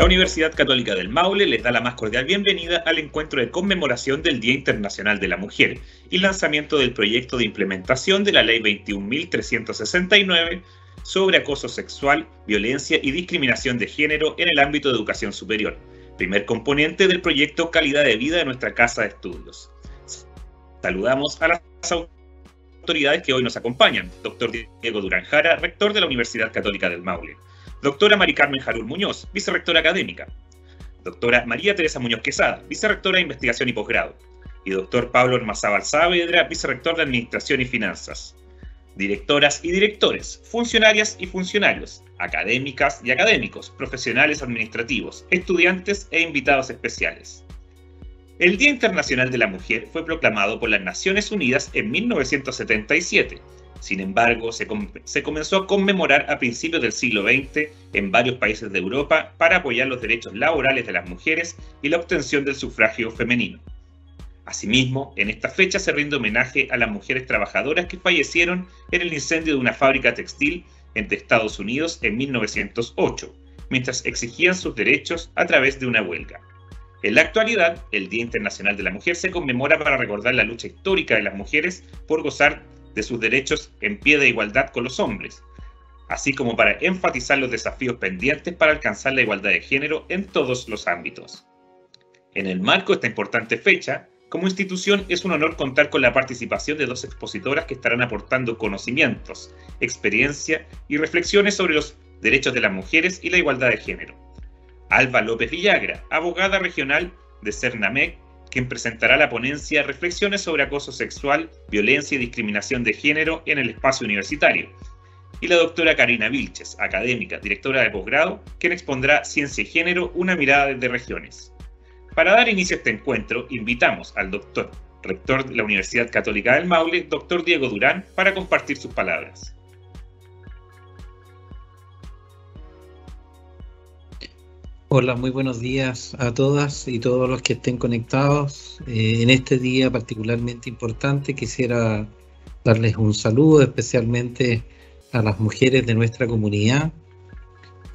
La Universidad Católica del Maule les da la más cordial bienvenida al encuentro de conmemoración del Día Internacional de la Mujer y lanzamiento del proyecto de implementación de la Ley 21.369 sobre acoso sexual, violencia y discriminación de género en el ámbito de educación superior, primer componente del proyecto Calidad de Vida de nuestra Casa de Estudios. Saludamos a las autoridades que hoy nos acompañan. Doctor Diego Duranjara, rector de la Universidad Católica del Maule. Doctora Mari Carmen Jarul Muñoz, vicerrectora académica. Doctora María Teresa Muñoz Quesada, vicerrectora de Investigación y Posgrado. Y doctor Pablo Ormazábal Saavedra, vicerrector de Administración y Finanzas. Directoras y directores, funcionarias y funcionarios, académicas y académicos, profesionales administrativos, estudiantes e invitados especiales. El Día Internacional de la Mujer fue proclamado por las Naciones Unidas en 1977. Sin embargo, se, comenzó a conmemorar a principios del siglo XX en varios países de Europa para apoyar los derechos laborales de las mujeres y la obtención del sufragio femenino. Asimismo, en esta fecha se rinde homenaje a las mujeres trabajadoras que fallecieron en el incendio de una fábrica textil entre Estados Unidos en 1908, mientras exigían sus derechos a través de una huelga. En la actualidad, el Día Internacional de la Mujer se conmemora para recordar la lucha histórica de las mujeres por gozar de sus derechos en pie de igualdad con los hombres, así como para enfatizar los desafíos pendientes para alcanzar la igualdad de género en todos los ámbitos. En el marco de esta importante fecha, como institución es un honor contar con la participación de dos expositoras que estarán aportando conocimientos, experiencia y reflexiones sobre los derechos de las mujeres y la igualdad de género. Alba López Villagra, abogada regional de Cernamec, quien presentará la ponencia Reflexiones sobre acoso sexual, violencia y discriminación de género en el espacio universitario. Y la doctora Karina Vilches, académica, directora de posgrado, quien expondrá Ciencia y Género, una mirada desde regiones. Para dar inicio a este encuentro, invitamos al doctor, rector de la Universidad Católica del Maule, doctor Diego Durán, para compartir sus palabras. Hola, muy buenos días a todas y todos los que estén conectados. Eh, en este día particularmente importante quisiera darles un saludo especialmente a las mujeres de nuestra comunidad.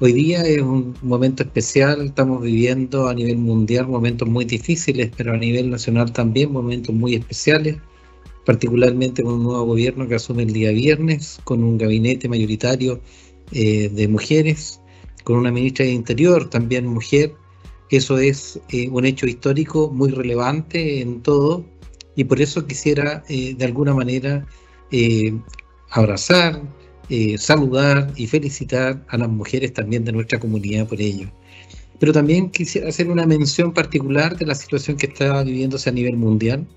Hoy día es un momento especial, estamos viviendo a nivel mundial momentos muy difíciles, pero a nivel nacional también momentos muy especiales, particularmente con un nuevo gobierno que asume el día viernes, con un gabinete mayoritario eh, de mujeres con una ministra de Interior, también mujer. Eso es eh, un hecho histórico muy relevante en todo y por eso quisiera eh, de alguna manera eh, abrazar, saludar y felicitar a las mujeres también de nuestra comunidad por ello. Pero también quisiera hacer una mención particular de la situación que está viviéndose a nivel mundial,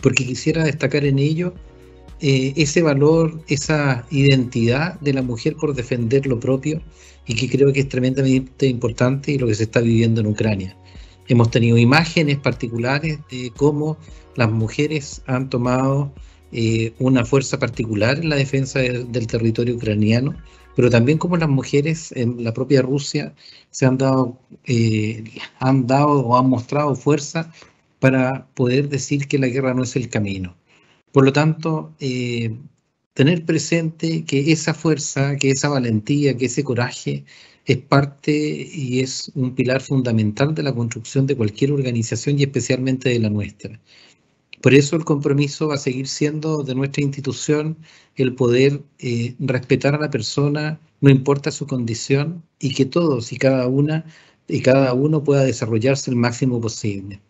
porque quisiera destacar en ello ese valor, esa identidad de la mujer por defender lo propio y que creo que es tremendamente importante y lo que se está viviendo en Ucrania. Hemos tenido imágenes particulares de cómo las mujeres han tomado eh, una fuerza particular en la defensa del territorio ucraniano, pero también cómo las mujeres en la propia Rusia se han dado, eh, han dado o han mostrado fuerza para poder decir que la guerra no es el camino. Por lo tanto, eh, tener presente que esa fuerza, que esa valentía, que ese coraje es parte y es un pilar fundamental de la construcción de cualquier organización y especialmente de la nuestra. Por eso el compromiso va a seguir siendo de nuestra institución el poder eh, respetar a la persona, no importa su condición, y que todos y cada una y cada uno pueda desarrollarse el máximo posible.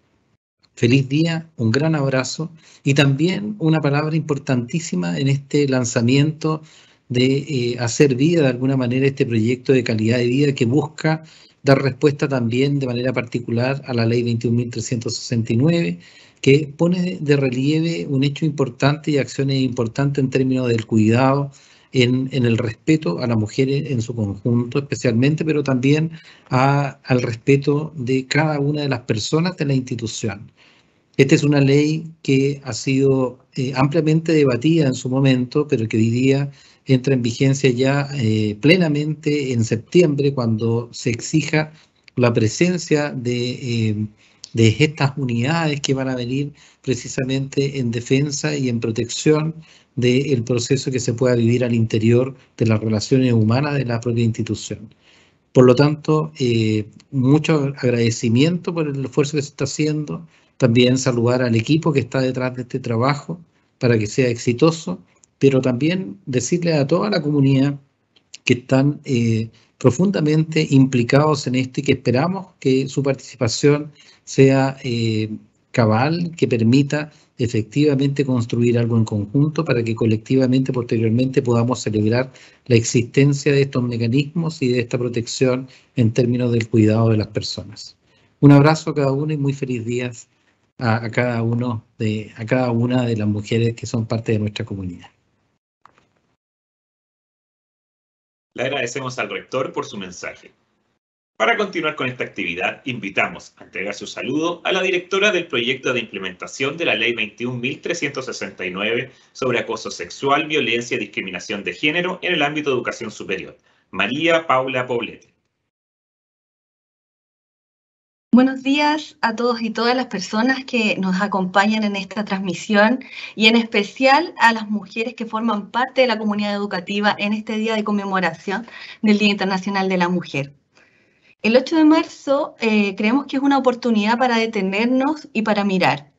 Feliz día, un gran abrazo y también una palabra importantísima en este lanzamiento de eh, hacer vida de alguna manera este proyecto de calidad de vida que busca dar respuesta también de manera particular a la ley 21.369 que pone de relieve un hecho importante y acciones importantes en términos del cuidado, en, el respeto a la mujer en su conjunto especialmente, pero también al respeto de cada una de las personas de la institución. Esta es una ley que ha sido eh, ampliamente debatida en su momento, pero que hoy día entra en vigencia ya eh, plenamente en septiembre, cuando se exija la presencia de, eh, de estas unidades que van a venir precisamente en defensa y en protección del proceso que se pueda vivir al interior de las relaciones humanas de la propia institución. Por lo tanto, mucho agradecimiento por el esfuerzo que se está haciendo. También saludar al equipo que está detrás de este trabajo para que sea exitoso, pero también decirle a toda la comunidad que están eh, profundamente implicados en esto y que esperamos que su participación sea eh, cabal, que permita efectivamente construir algo en conjunto para que colectivamente posteriormente podamos celebrar la existencia de estos mecanismos y de esta protección en términos del cuidado de las personas. Un abrazo a cada uno y muy feliz días a, cada uno de a cada una de las mujeres que son parte de nuestra comunidad. Le agradecemos al rector por su mensaje. Para continuar con esta actividad, invitamos a entregar su saludo a la directora del proyecto de implementación de la Ley 21.369 sobre acoso sexual, violencia y discriminación de género en el ámbito de educación superior, María Paula Poblete. Buenos días a todos y todas las personas que nos acompañan en esta transmisión y en especial a las mujeres que forman parte de la comunidad educativa en este día de conmemoración del Día Internacional de la Mujer. El 8 de marzo eh, creemos que es una oportunidad para detenernos y para mirar,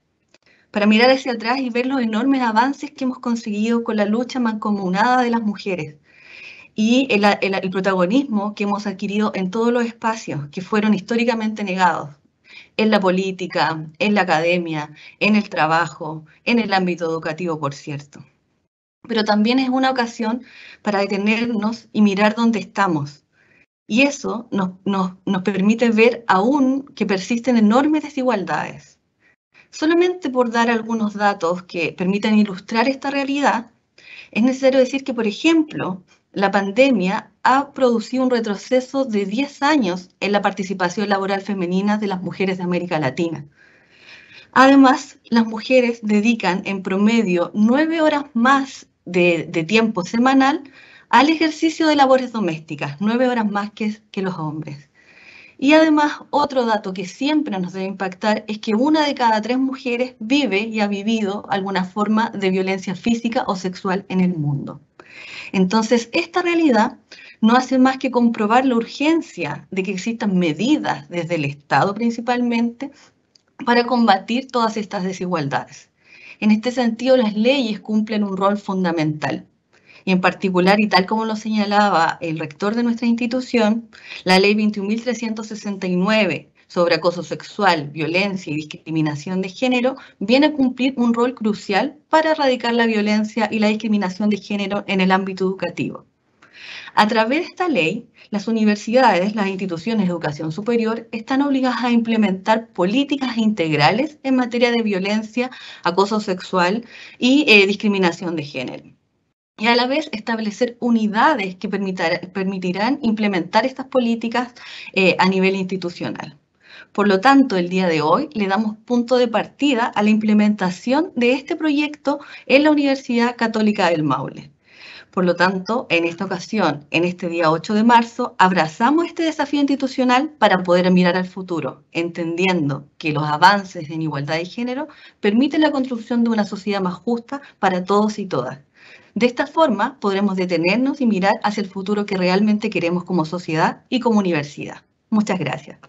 para mirar hacia atrás y ver los enormes avances que hemos conseguido con la lucha mancomunada de las mujeres y el, protagonismo que hemos adquirido en todos los espacios que fueron históricamente negados, en la política, en la academia, en el trabajo, en el ámbito educativo, por cierto. Pero también es una ocasión para detenernos y mirar dónde estamos, y eso nos, nos, permite ver aún que persisten enormes desigualdades. Solamente por dar algunos datos que permitan ilustrar esta realidad, es necesario decir que, por ejemplo, la pandemia ha producido un retroceso de 10 años en la participación laboral femenina de las mujeres de América Latina. Además, las mujeres dedican en promedio nueve horas más de, tiempo semanal al ejercicio de labores domésticas, nueve horas más que los hombres. Y además, otro dato que siempre nos debe impactar es que una de cada tres mujeres vive y ha vivido alguna forma de violencia física o sexual en el mundo. Entonces, esta realidad no hace más que comprobar la urgencia de que existan medidas desde el Estado principalmente para combatir todas estas desigualdades. En este sentido, las leyes cumplen un rol fundamental. Y en particular, y tal como lo señalaba el rector de nuestra institución, la ley 21.369 sobre acoso sexual, violencia y discriminación de género viene a cumplir un rol crucial para erradicar la violencia y la discriminación de género en el ámbito educativo. A través de esta ley, las universidades, las instituciones de educación superior, están obligadas a implementar políticas integrales en materia de violencia, acoso sexual y eh, discriminación de género y a la vez establecer unidades que permitirán implementar estas políticas eh, a nivel institucional. Por lo tanto, el día de hoy le damos punto de partida a la implementación de este proyecto en la Universidad Católica del Maule. Por lo tanto, en esta ocasión, en este día 8 de marzo, abrazamos este desafío institucional para poder mirar al futuro, entendiendo que los avances en igualdad de género permiten la construcción de una sociedad más justa para todos y todas de esta forma podremos detenernos y mirar hacia el futuro que realmente queremos como sociedad y como universidad. Muchas gracias.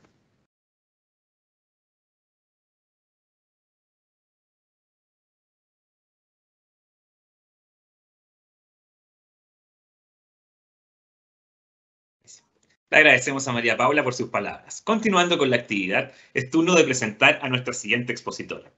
Le agradecemos a María Paula por sus palabras. Continuando con la actividad, es turno de presentar a nuestra siguiente expositora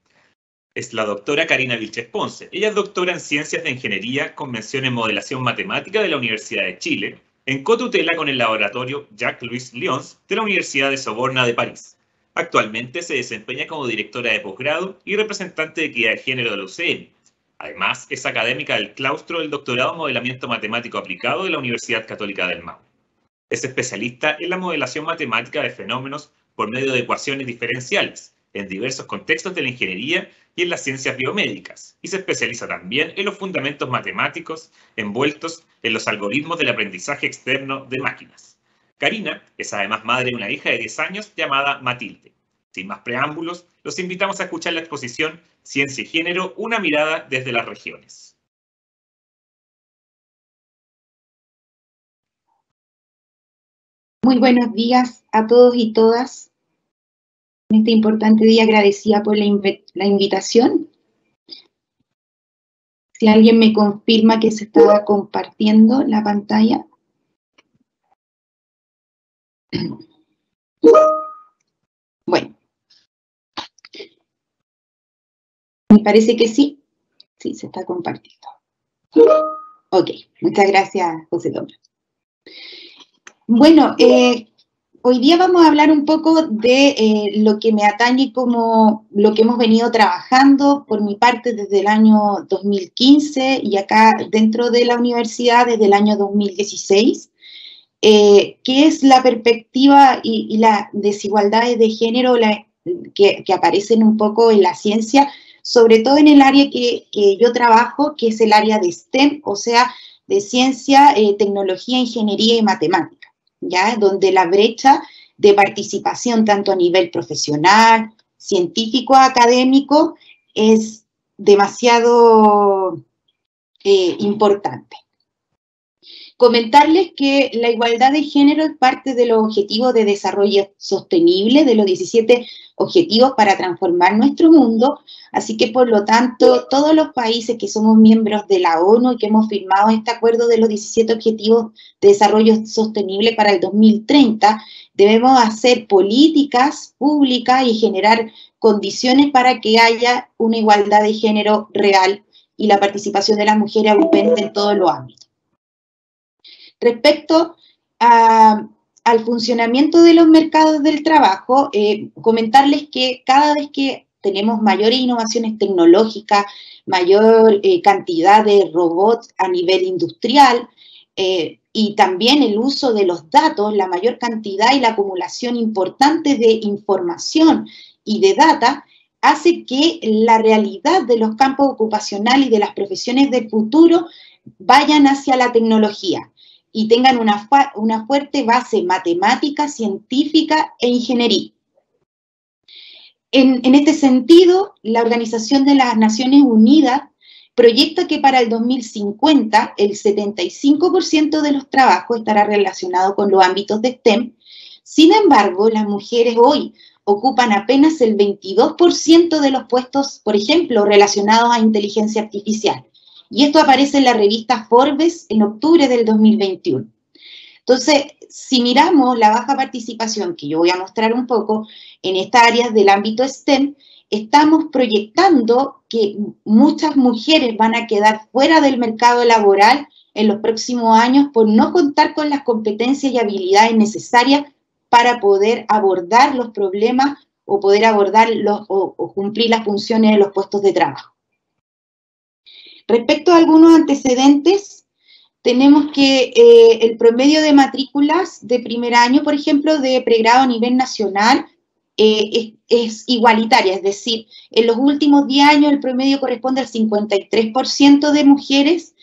es la doctora Karina Vilches Ponce. Ella es doctora en Ciencias de Ingeniería con mención en Modelación Matemática de la Universidad de Chile, en cotutela con el laboratorio Jacques-Louis Lyons de la Universidad de Soborna de París. Actualmente se desempeña como directora de posgrado y representante de equidad de género de la UCM. Además, es académica del claustro del doctorado en Modelamiento Matemático Aplicado de la Universidad Católica del Maule. Es especialista en la modelación matemática de fenómenos por medio de ecuaciones diferenciales en diversos contextos de la ingeniería y en las ciencias biomédicas, y se especializa también en los fundamentos matemáticos envueltos en los algoritmos del aprendizaje externo de máquinas. Karina es además madre de una hija de 10 años llamada Matilde. Sin más preámbulos, los invitamos a escuchar la exposición Ciencia y Género, una mirada desde las regiones. Muy buenos días a todos y todas. En este importante día agradecida por la, invitación. Si alguien me confirma que se estaba compartiendo la pantalla. Bueno. Me parece que sí. Sí, se está compartiendo. Ok, muchas gracias, José Tomás. Bueno, eh, hoy día vamos a hablar un poco de eh, lo que me atañe como lo que hemos venido trabajando por mi parte desde el año 2015 y acá dentro de la universidad desde el año 2016, eh, que es la perspectiva y, las desigualdades de género que, aparecen un poco en la ciencia, sobre todo en el área que, yo trabajo, que es el área de STEM, o sea, de ciencia, tecnología, ingeniería y matemática. ¿Ya? Donde la brecha de participación tanto a nivel profesional, científico, académico, es demasiado eh, importante. Comentarles que la igualdad de género es parte de los objetivos de desarrollo sostenible, de los 17 objetivos para transformar nuestro mundo, así que por lo tanto todos los países que somos miembros de la ONU y que hemos firmado este acuerdo de los 17 objetivos de desarrollo sostenible para el 2030, debemos hacer políticas públicas y generar condiciones para que haya una igualdad de género real y la participación de las mujeres aumente en todos los ámbitos. Respecto al funcionamiento de los mercados del trabajo, eh, comentarles que cada vez que tenemos mayores innovaciones tecnológicas, mayor eh, cantidad de robots a nivel industrial eh, y también el uso de los datos, la mayor cantidad y la acumulación importante de información y de data, hace que la realidad de los campos ocupacionales y de las profesiones del futuro vayan hacia la tecnología y tengan una, una fuerte base matemática, científica e ingeniería. En, en, este sentido, la Organización de las Naciones Unidas proyecta que para el 2050 el 75% de los trabajos estará relacionado con los ámbitos de STEM. Sin embargo, las mujeres hoy ocupan apenas el 22% de los puestos, por ejemplo, relacionados a inteligencia artificial. Y esto aparece en la revista Forbes en octubre del 2021. Entonces, si miramos la baja participación, que yo voy a mostrar un poco, en estas áreas del ámbito STEM, estamos proyectando que muchas mujeres van a quedar fuera del mercado laboral en los próximos años por no contar con las competencias y habilidades necesarias para poder abordar los problemas o poder abordar los, o cumplir las funciones de los puestos de trabajo. Respecto a algunos antecedentes, tenemos que eh, el promedio de matrículas de primer año, por ejemplo, de pregrado a nivel nacional, eh, es, igualitaria, es decir, en los últimos 10 años el promedio corresponde al 53% de mujeres,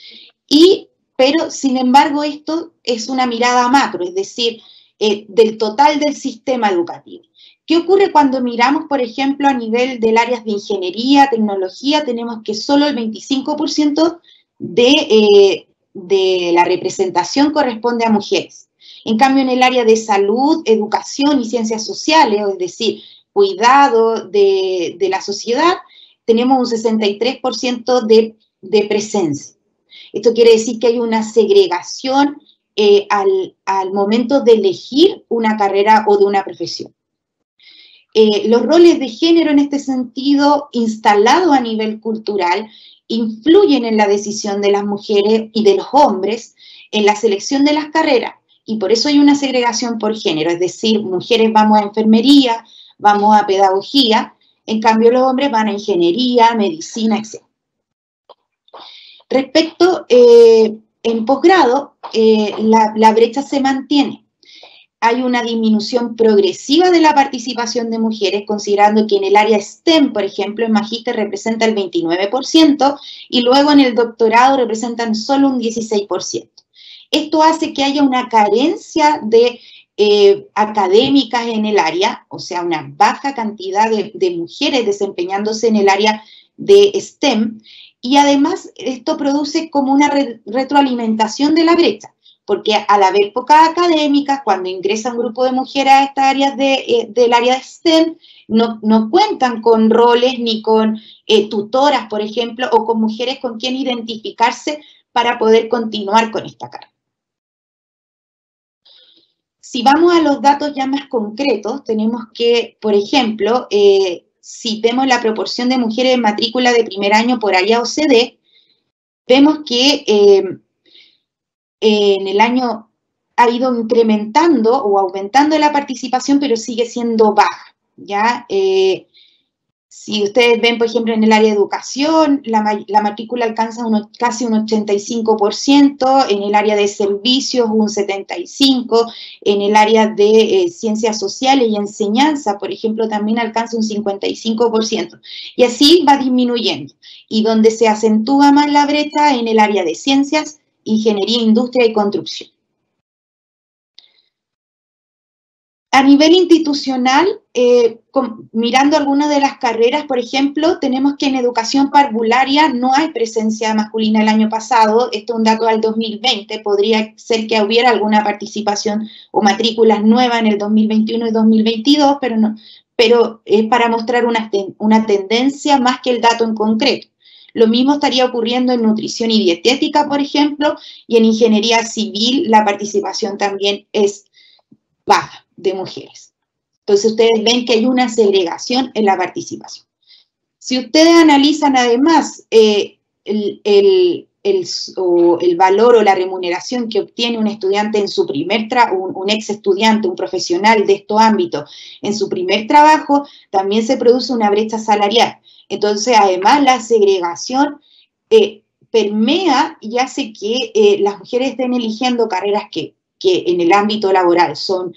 y, pero sin embargo esto es una mirada macro, es decir, eh, del total del sistema educativo. ¿Qué ocurre cuando miramos, por ejemplo, a nivel del área de ingeniería, tecnología? Tenemos que solo el 25% de, eh, de la representación corresponde a mujeres. En cambio, en el área de salud, educación y ciencias sociales, es decir, cuidado de, la sociedad, tenemos un 63% de, presencia. Esto quiere decir que hay una segregación eh, al momento de elegir una carrera o de una profesión. Eh, los roles de género en este sentido instalados a nivel cultural influyen en la decisión de las mujeres y de los hombres en la selección de las carreras y por eso hay una segregación por género, es decir, mujeres vamos a enfermería, vamos a pedagogía, en cambio los hombres van a ingeniería, medicina, etc. Respecto eh, en posgrado, eh, la brecha se mantiene hay una disminución progresiva de la participación de mujeres, considerando que en el área STEM, por ejemplo, en magíster representa el 29% y luego en el doctorado representan solo un 16%. Esto hace que haya una carencia de eh, académicas en el área, o sea, una baja cantidad de, de mujeres desempeñándose en el área de STEM, y además esto produce como una retroalimentación de la brecha porque al haber pocas académicas, cuando ingresa un grupo de mujeres a estas áreas de, del área de STEM, no, no, cuentan con roles ni con tutoras, por ejemplo, o con mujeres con quien identificarse para poder continuar con esta carrera. Si vamos a los datos ya más concretos, tenemos que, por ejemplo, eh, si vemos la proporción de mujeres en matrícula de primer año por área OCDE, vemos que eh, en el año ha ido incrementando o aumentando la participación, pero sigue siendo baja. ¿ya? Eh, si ustedes ven, por ejemplo, en el área de educación, la, matrícula alcanza casi un 85%, en el área de servicios un 75%, en el área de eh, ciencias sociales y enseñanza, por ejemplo, también alcanza un 55%. Y así va disminuyendo. Y donde se acentúa más la brecha en el área de ciencias, ingeniería, industria y construcción. A nivel institucional, eh, mirando algunas de las carreras, por ejemplo, tenemos que en educación parvularia no hay presencia masculina el año pasado, esto es un dato del 2020, podría ser que hubiera alguna participación o matrículas nuevas en el 2021 y 2022, pero, no, pero es para mostrar una, una tendencia más que el dato en concreto. Lo mismo estaría ocurriendo en nutrición y dietética, por ejemplo, y en ingeniería civil la participación también es baja de mujeres. Entonces ustedes ven que hay una segregación en la participación. Si ustedes analizan además eh, el, el, valor o la remuneración que obtiene un estudiante en su primer trabajo, un, ex estudiante, un profesional de estos ámbitos, en su primer trabajo, también se produce una brecha salarial. Entonces, además, la segregación eh, permea y hace que eh, las mujeres estén eligiendo carreras que, que en el ámbito laboral son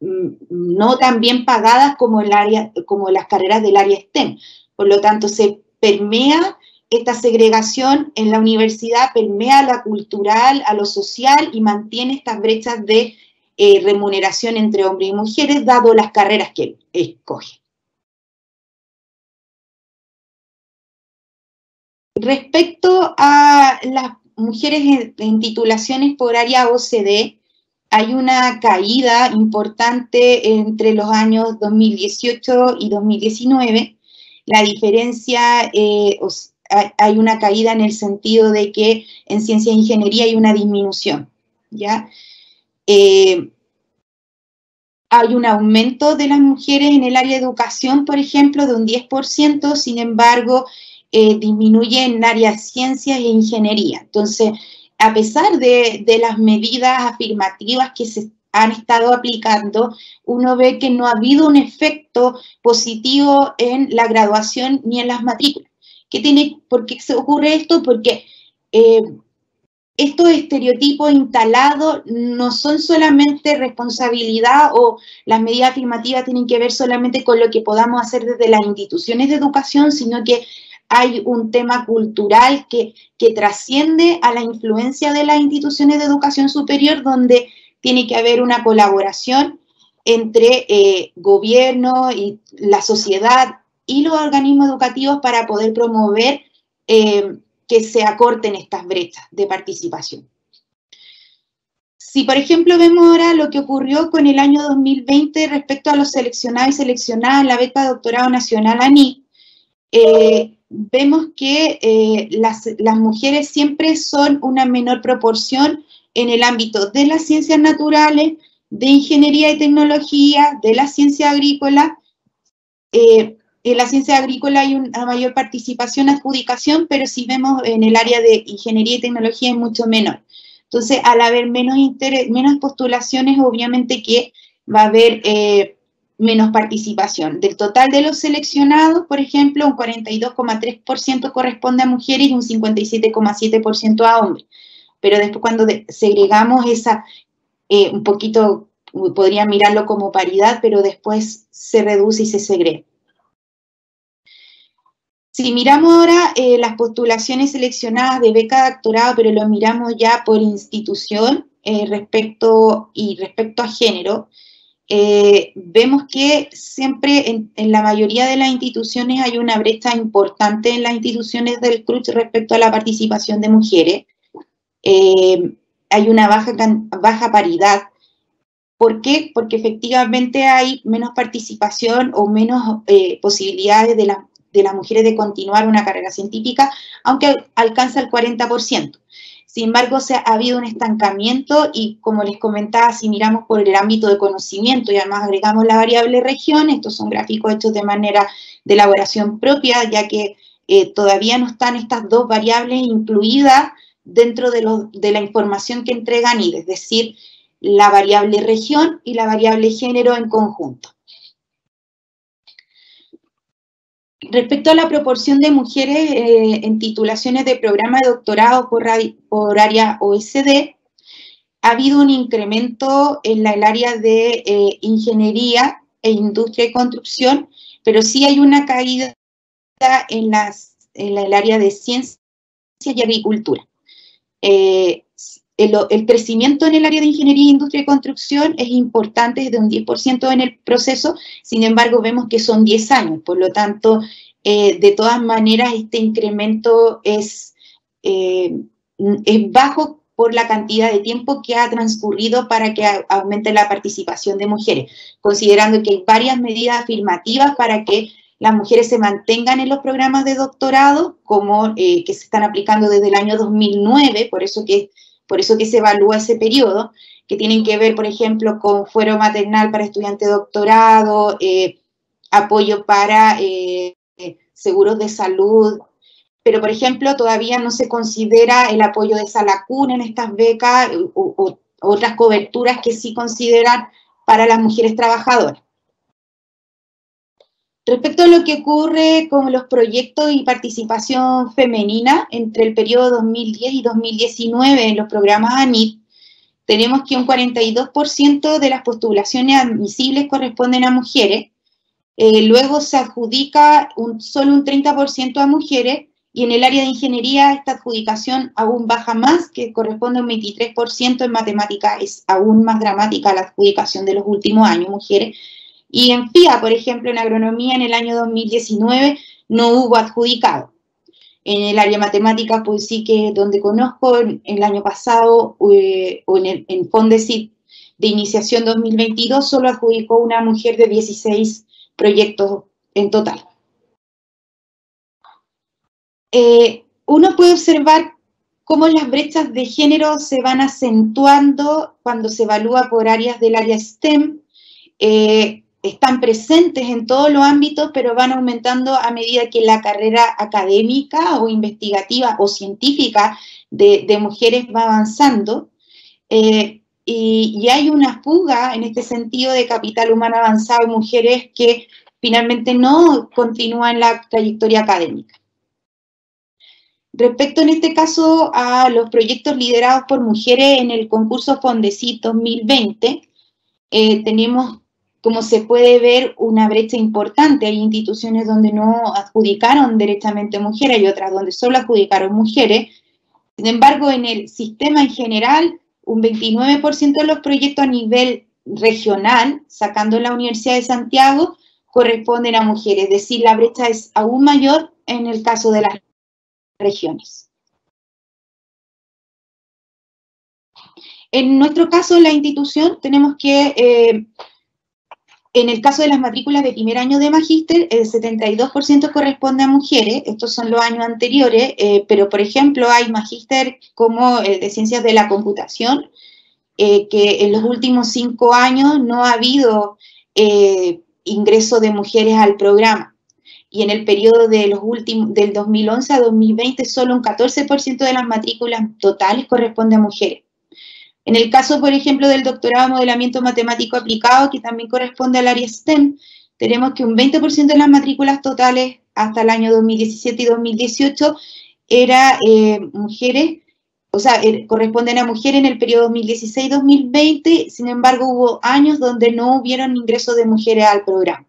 Mm, no tan bien pagadas como, el área, como las carreras del área STEM. Por lo tanto, se permea esta segregación en la universidad, permea a la cultural, a lo social y mantiene estas brechas de eh, remuneración entre hombres y mujeres, dado las carreras que escoge. Respecto a las mujeres en titulaciones por área OCDE, hay una caída importante entre los años 2018 y 2019. La diferencia, eh, hay una caída en el sentido de que en ciencia e ingeniería hay una disminución, ¿ya? Eh, hay un aumento de las mujeres en el área de educación, por ejemplo, de un 10%, sin embargo, eh, disminuye en área de ciencias e ingeniería. Entonces, a pesar de, las medidas afirmativas que se han estado aplicando, uno ve que no ha habido un efecto positivo en la graduación ni en las matrículas. ¿Qué tiene, ¿Por qué se ocurre esto? Porque eh, estos estereotipos instalados no son solamente responsabilidad o las medidas afirmativas tienen que ver solamente con lo que podamos hacer desde las instituciones de educación, sino que hay un tema cultural que, trasciende a la influencia de las instituciones de educación superior, donde tiene que haber una colaboración entre eh, gobierno y la sociedad y los organismos educativos para poder promover eh, que se acorten estas brechas de participación. Si, por ejemplo, vemos ahora lo que ocurrió con el año 2020 respecto a los seleccionados y seleccionadas en la beca de doctorado nacional ANI, eh, vemos que eh, las, mujeres siempre son una menor proporción en el ámbito de las ciencias naturales, de ingeniería y tecnología, de la ciencia agrícola. Eh, en la ciencia agrícola hay una mayor participación, adjudicación, pero si vemos en el área de ingeniería y tecnología es mucho menor. Entonces, al haber menos, menos postulaciones, obviamente que va a haber eh, menos participación. Del total de los seleccionados, por ejemplo, un 42,3% corresponde a mujeres y un 57,7% a hombres. Pero después cuando segregamos esa, eh, un poquito, podrían mirarlo como paridad, pero después se reduce y se segrega. Si miramos ahora eh, las postulaciones seleccionadas de beca de doctorado, pero lo miramos ya por institución eh, respecto, y respecto a género, eh, vemos que siempre en, la mayoría de las instituciones hay una brecha importante en las instituciones del CRUCH respecto a la participación de mujeres. Hay una baja, baja paridad. ¿Por qué? Porque efectivamente hay menos participación o menos eh, posibilidades de, de las mujeres de continuar una carrera científica, aunque alcanza el 40%. Sin embargo, se ha habido un estancamiento y como les comentaba, si miramos por el ámbito de conocimiento y además agregamos la variable región, estos son gráficos hechos de manera de elaboración propia, ya que eh, todavía no están estas dos variables incluidas dentro de, de la información que entregan y es decir, la variable región y la variable género en conjunto. Respecto a la proporción de mujeres eh, en titulaciones de programa de doctorado por, área OSD, ha habido un incremento en el área de eh, ingeniería e industria y construcción, pero sí hay una caída en, las, en el área de ciencia y agricultura. Eh, el, crecimiento en el área de ingeniería, industria y construcción es importante, es de un 10% en el proceso, sin embargo vemos que son 10 años, por lo tanto, eh, de todas maneras, este incremento es, eh, es bajo por la cantidad de tiempo que ha transcurrido para que aumente la participación de mujeres, considerando que hay varias medidas afirmativas para que las mujeres se mantengan en los programas de doctorado, como eh, que se están aplicando desde el año 2009, por eso que por eso que se evalúa ese periodo, que tienen que ver, por ejemplo, con fuero maternal para estudiantes de doctorado, eh, apoyo para eh, seguros de salud, pero, por ejemplo, todavía no se considera el apoyo de esa lacuna en estas becas o otras coberturas que sí consideran para las mujeres trabajadoras. Respecto a lo que ocurre con los proyectos y participación femenina entre el periodo 2010 y 2019 en los programas ANIT, tenemos que un 42% de las postulaciones admisibles corresponden a mujeres, eh, luego se adjudica un, solo un 30% a mujeres y en el área de ingeniería esta adjudicación aún baja más, que corresponde a un 23% en matemática, es aún más dramática la adjudicación de los últimos años, mujeres, y en FIA, por ejemplo, en agronomía en el año 2019 no hubo adjudicado. En el área matemática, pues sí que donde conozco, en, el año pasado, eh, o en, el, en Fondesit de iniciación 2022, solo adjudicó una mujer de 16 proyectos en total. Eh, uno puede observar cómo las brechas de género se van acentuando cuando se evalúa por áreas del área STEM. Eh, están presentes en todos los ámbitos, pero van aumentando a medida que la carrera académica o investigativa o científica de, mujeres va avanzando. Eh, y, hay una fuga en este sentido de capital humano avanzado en mujeres que finalmente no continúan la trayectoria académica. Respecto en este caso a los proyectos liderados por mujeres en el concurso Fondesit 2020, eh, tenemos como se puede ver, una brecha importante. Hay instituciones donde no adjudicaron directamente mujeres y otras donde solo adjudicaron mujeres. Sin embargo, en el sistema en general, un 29% de los proyectos a nivel regional, sacando la Universidad de Santiago, corresponden a mujeres. Es decir, la brecha es aún mayor en el caso de las regiones. En nuestro caso, la institución, tenemos que eh, en el caso de las matrículas de primer año de magíster, el 72% corresponde a mujeres, estos son los años anteriores, eh, pero por ejemplo hay magíster como el de ciencias de la computación, eh, que en los últimos cinco años no ha habido eh, ingreso de mujeres al programa. Y en el periodo de los últimos, del 2011 a 2020, solo un 14% de las matrículas totales corresponde a mujeres. En el caso, por ejemplo, del doctorado en modelamiento matemático aplicado, que también corresponde al área STEM, tenemos que un 20% de las matrículas totales hasta el año 2017 y 2018 era eh, mujeres, o sea, er, corresponden a mujeres en el periodo 2016-2020, sin embargo hubo años donde no hubieron ingresos de mujeres al programa.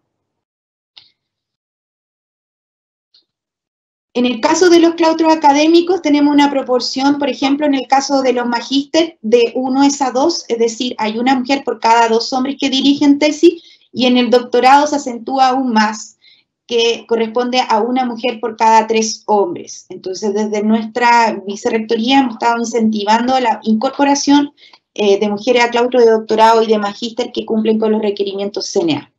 En el caso de los claustros académicos tenemos una proporción, por ejemplo, en el caso de los magíster, de 1 es a 2, es decir, hay una mujer por cada dos hombres que dirigen tesis, y en el doctorado se acentúa aún más. que corresponde a una mujer por cada tres hombres. Entonces, desde nuestra vicerrectoría hemos estado incentivando la incorporación eh, de mujeres a claustro de doctorado y de magíster que cumplen con los requerimientos CNA.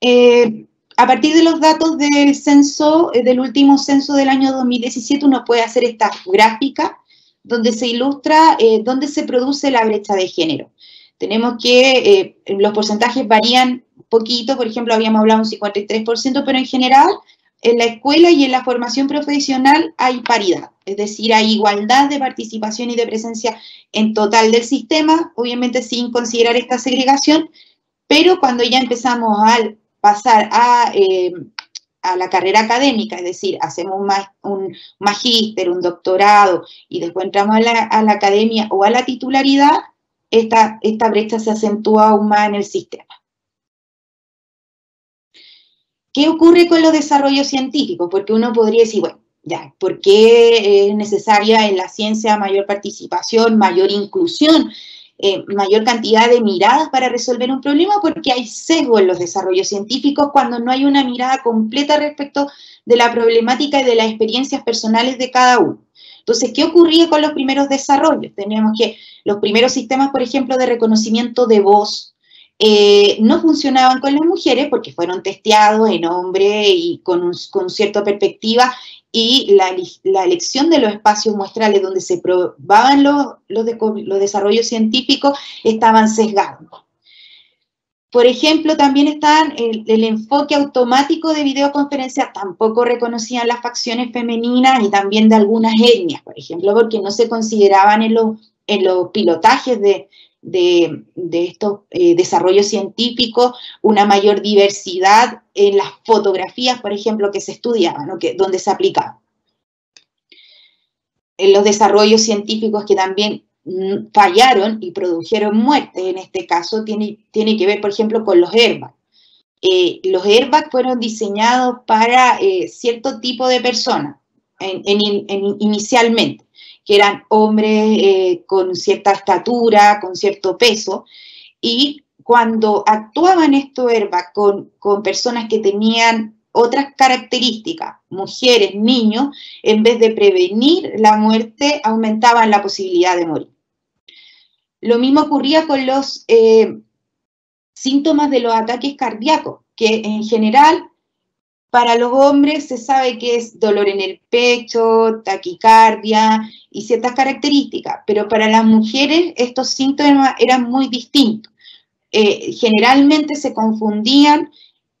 Eh, a partir de los datos del censo, eh, del último censo del año 2017, uno puede hacer esta gráfica donde se ilustra dónde se produce la brecha de género. Tenemos que los porcentajes varían poquito, por ejemplo, habíamos hablado un 53%, pero en general en la escuela y en la formación profesional hay paridad, es decir, hay igualdad de participación y de presencia en total del sistema, obviamente sin considerar esta segregación, pero cuando ya empezamos a pasar a, eh, a la carrera académica, es decir, hacemos un, magíster, un doctorado y después entramos a la, a la academia o a la titularidad, esta, esta brecha se acentúa aún más en el sistema. ¿Qué ocurre con los desarrollos científicos? Porque uno podría decir, bueno, ya, ¿por qué es necesaria en la ciencia mayor participación, mayor inclusión, eh, mayor cantidad de miradas para resolver un problema? Porque hay sesgo en los desarrollos científicos cuando no hay una mirada completa respecto de la problemática y de las experiencias personales de cada uno. Entonces, ¿qué ocurría con los primeros desarrollos? Tenemos que los primeros sistemas, por ejemplo, de reconocimiento de voz, eh, no funcionaban con las mujeres porque fueron testeados en hombres y con, con cierta perspectiva y la, elección de los espacios muestrales donde se probaban los, los, desarrollos científicos estaban sesgados. Por ejemplo, también están el, el, enfoque automático de videoconferencia, tampoco reconocían las facciones femeninas y también de algunas etnias, por ejemplo, porque no se consideraban en los, en los pilotajes de, de, estos eh, desarrollos científicos, una mayor diversidad en las fotografías, por ejemplo, que se estudiaban, ¿no? que, donde se aplicaban. En los desarrollos científicos que también mm, fallaron y produjeron muerte, en este caso tiene, tiene que ver, por ejemplo, con los airbags. Eh, los airbags fueron diseñados para eh, cierto tipo de personas inicialmente que eran hombres eh, con cierta estatura, con cierto peso, y cuando actuaban esto herba con, con personas que tenían otras características, mujeres, niños, en vez de prevenir la muerte, aumentaban la posibilidad de morir. Lo mismo ocurría con los eh, síntomas de los ataques cardíacos, que en general para los hombres se sabe que es dolor en el pecho, taquicardia y ciertas características, pero para las mujeres estos síntomas eran muy distintos. Eh, generalmente se confundían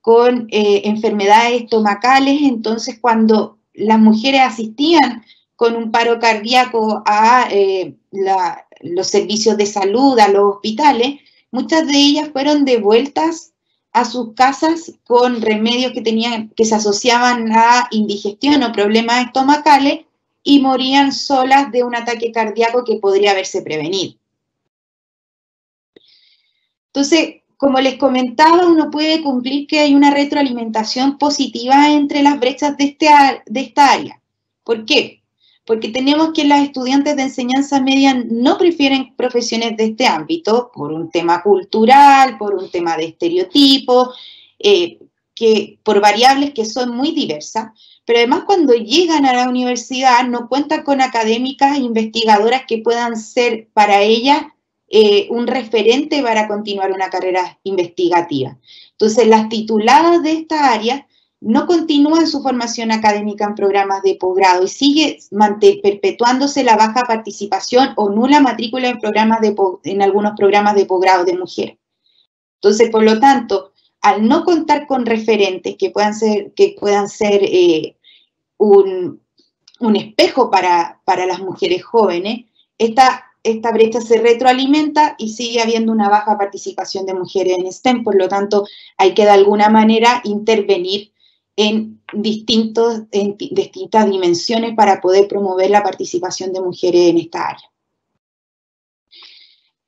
con eh, enfermedades estomacales, entonces cuando las mujeres asistían con un paro cardíaco a eh, los servicios de salud, a los hospitales, muchas de ellas fueron devueltas a sus casas con remedios que tenían, que se asociaban a indigestión o problemas estomacales y morían solas de un ataque cardíaco que podría haberse prevenido. Entonces, como les comentaba, uno puede cumplir que hay una retroalimentación positiva entre las brechas de, este, de esta área. ¿Por qué? Porque tenemos que las estudiantes de enseñanza media no prefieren profesiones de este ámbito por un tema cultural, por un tema de estereotipo, eh, que, por variables que son muy diversas, pero además cuando llegan a la universidad no cuentan con académicas e investigadoras que puedan ser para ellas eh, un referente para continuar una carrera investigativa. Entonces, las tituladas de esta área no continúa su formación académica en programas de posgrado y sigue perpetuándose la baja participación o nula matrícula en, programas en algunos programas de posgrado de mujeres. Entonces, por lo tanto, al no contar con referentes que puedan ser, que puedan ser eh, un, espejo para, para, las mujeres jóvenes, esta, esta brecha se retroalimenta y sigue habiendo una baja participación de mujeres en STEM, por lo tanto, hay que de alguna manera intervenir en, distintos, distintas dimensiones para poder promover la participación de mujeres en esta área.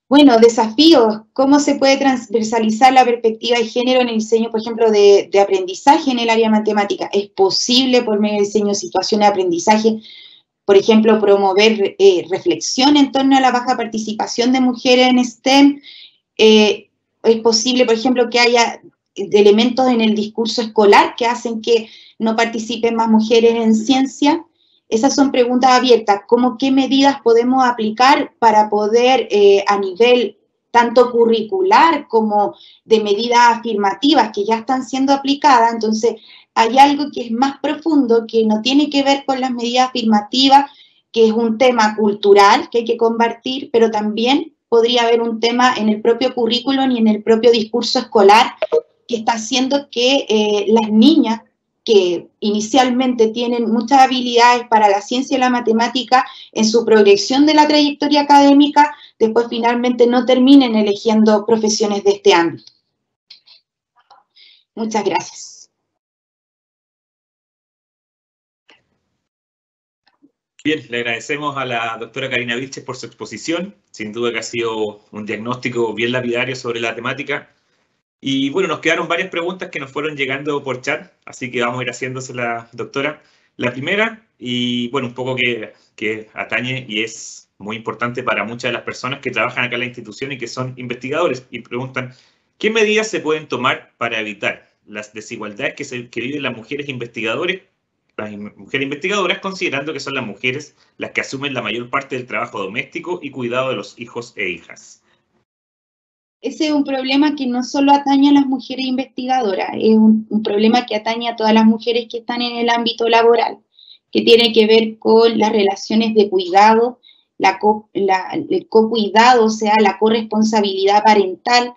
Bueno, desafíos, ¿cómo se puede transversalizar la perspectiva de género en el diseño, por ejemplo, de, aprendizaje en el área matemática? ¿Es posible por medio del diseño situaciones de aprendizaje, por ejemplo, promover eh, reflexión en torno a la baja participación de mujeres en STEM? Eh, ¿Es posible, por ejemplo, que haya de elementos en el discurso escolar que hacen que no participen más mujeres en ciencia. Esas son preguntas abiertas, ¿Cómo qué medidas podemos aplicar para poder eh, a nivel tanto curricular como de medidas afirmativas que ya están siendo aplicadas. Entonces, hay algo que es más profundo, que no tiene que ver con las medidas afirmativas, que es un tema cultural que hay que combatir, pero también podría haber un tema en el propio currículum y en el propio discurso escolar que está haciendo que eh, las niñas que inicialmente tienen muchas habilidades para la ciencia y la matemática, en su progresión de la trayectoria académica, después finalmente no terminen eligiendo profesiones de este ámbito. Muchas gracias. Bien, le agradecemos a la doctora Karina Vilches por su exposición. Sin duda que ha sido un diagnóstico bien lapidario sobre la temática y bueno, nos quedaron varias preguntas que nos fueron llegando por chat, así que vamos a ir haciéndosela, doctora. La primera, y bueno, un poco que, atañe y es muy importante para muchas de las personas que trabajan acá en la institución y que son investigadores y preguntan, ¿qué medidas se pueden tomar para evitar las desigualdades que, que viven las mujeres investigadores, las mujeres investigadoras, considerando que son las mujeres las que asumen la mayor parte del trabajo doméstico y cuidado de los hijos e hijas? Ese es un problema que no solo atañe a las mujeres investigadoras, es un, problema que atañe a todas las mujeres que están en el ámbito laboral, que tiene que ver con las relaciones de cuidado, la, el co-cuidado, o sea, la corresponsabilidad parental,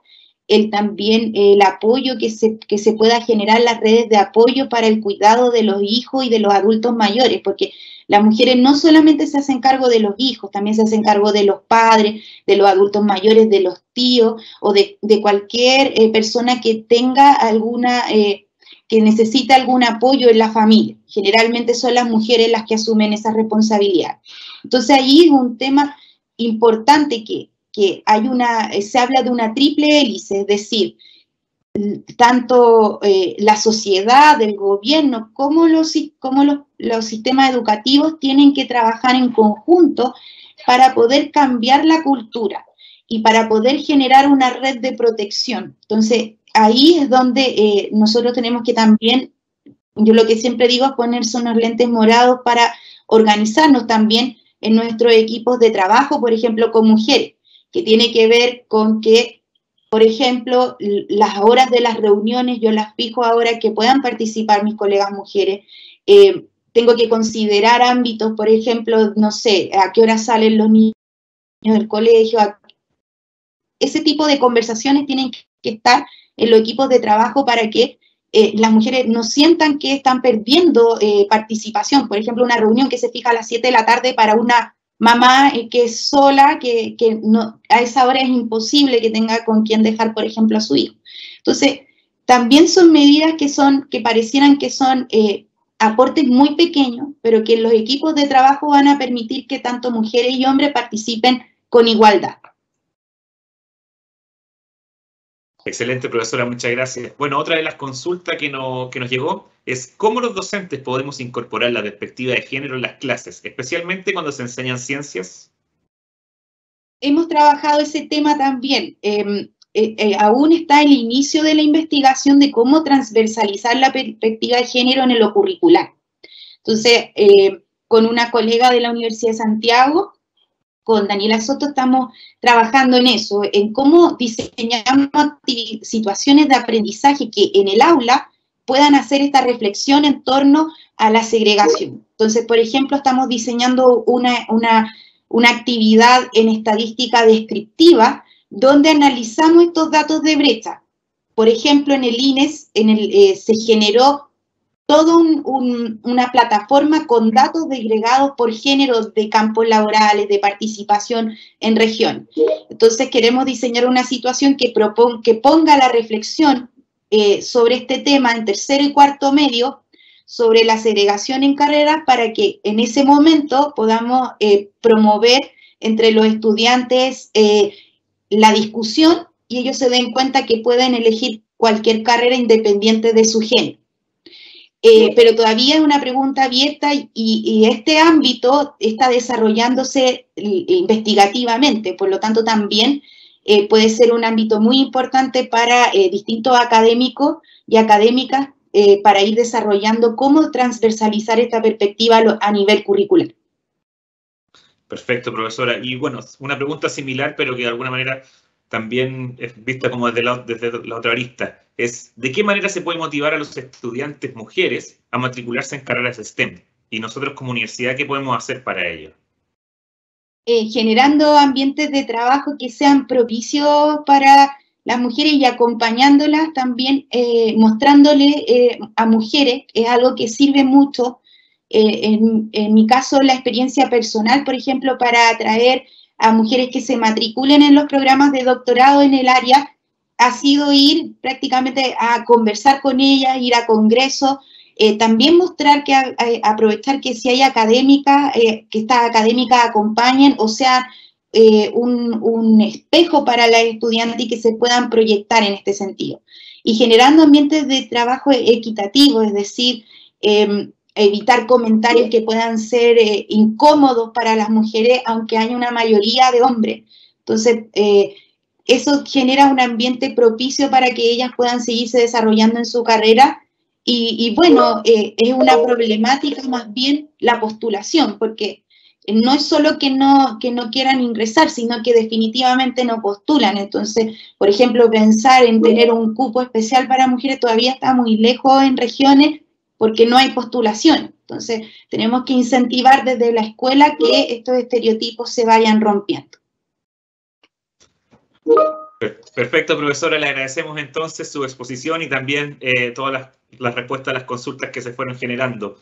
el también el apoyo que se, que se pueda generar las redes de apoyo para el cuidado de los hijos y de los adultos mayores, porque las mujeres no solamente se hacen cargo de los hijos, también se hacen cargo de los padres, de los adultos mayores, de los tíos o de, cualquier eh, persona que tenga alguna, eh, que necesita algún apoyo en la familia. Generalmente son las mujeres las que asumen esa responsabilidad. Entonces ahí es un tema importante que, que hay una, se habla de una triple hélice, es decir, tanto eh, la sociedad, el gobierno, como, los, como los, sistemas educativos tienen que trabajar en conjunto para poder cambiar la cultura y para poder generar una red de protección. Entonces, ahí es donde eh, nosotros tenemos que también, yo lo que siempre digo es ponerse unos lentes morados para organizarnos también en nuestros equipos de trabajo, por ejemplo, con mujeres, que tiene que ver con que por ejemplo, las horas de las reuniones yo las fijo ahora que puedan participar mis colegas mujeres. Eh, tengo que considerar ámbitos, por ejemplo, no sé, a qué hora salen los niños del colegio. Ese tipo de conversaciones tienen que estar en los equipos de trabajo para que eh, las mujeres no sientan que están perdiendo eh, participación. Por ejemplo, una reunión que se fija a las 7 de la tarde para una mamá eh, que es sola, que, no, a esa hora es imposible que tenga con quién dejar, por ejemplo, a su hijo. Entonces, también son medidas que son, que parecieran que son eh, aportes muy pequeños, pero que los equipos de trabajo van a permitir que tanto mujeres y hombres participen con igualdad. Excelente, profesora, muchas gracias. Bueno, otra de las consultas que, que nos llegó es cómo los docentes podemos incorporar la perspectiva de género en las clases, especialmente cuando se enseñan ciencias. Hemos trabajado ese tema también. Em, eh, eh, aún está el inicio de la investigación de cómo transversalizar la perspectiva de género en lo curricular. Entonces, eh, con una colega de la Universidad de Santiago, con Daniela Soto, estamos trabajando en eso, en cómo diseñamos situaciones de aprendizaje que en el aula puedan hacer esta reflexión en torno a la segregación. Entonces, por ejemplo, estamos diseñando una, una, actividad en estadística descriptiva donde analizamos estos datos de brecha. Por ejemplo, en el INES en el, eh, se generó toda una plataforma con datos degregados por género de campos laborales, de participación en región. Entonces queremos diseñar una situación que, que ponga la reflexión eh, sobre este tema en tercero y cuarto medio, sobre la segregación en carreras, para que en ese momento podamos eh, promover entre los estudiantes eh, la discusión y ellos se den cuenta que pueden elegir cualquier carrera independiente de su género. Pero todavía es una pregunta abierta y, este ámbito está desarrollándose investigativamente, por lo tanto también eh, puede ser un ámbito muy importante para eh, distintos académicos y académicas para ir desarrollando cómo transversalizar esta perspectiva a nivel curricular. Perfecto, profesora. Y bueno, una pregunta similar, pero que de alguna manera también vista como desde la, otra arista, es ¿de qué manera se puede motivar a los estudiantes mujeres a matricularse en carreras STEM? Y nosotros como universidad, ¿qué podemos hacer para ello? Eh, generando ambientes de trabajo que sean propicios para las mujeres y acompañándolas también, eh, mostrándole eh, a mujeres, es algo que sirve mucho. En, en, mi caso, la experiencia personal, por ejemplo, para atraer a mujeres que se matriculen en los programas de doctorado en el área, ha sido ir prácticamente a conversar con ellas, ir a congresos, eh, también mostrar que aprovechar que si hay académicas, eh, que estas académicas acompañen o sea eh, un, espejo para las estudiantes y que se puedan proyectar en este sentido. Y generando ambientes de trabajo equitativo, es decir, em, evitar comentarios que puedan ser incómodos para las mujeres, aunque haya una mayoría de hombres. Entonces, eso genera un ambiente propicio para que ellas puedan seguirse desarrollando en su carrera y, bueno, eh, es una problemática más bien la postulación, porque no es solo que no, que no quieran ingresar, sino que definitivamente no postulan. Entonces, por ejemplo, pensar en tener un cupo especial para mujeres todavía está muy lejos en regiones porque no hay postulación. Entonces, tenemos que incentivar desde la escuela que estos estereotipos se vayan rompiendo. Perfecto, profesora. Le agradecemos entonces su exposición y también eh, todas las, respuestas a las consultas que se fueron generando.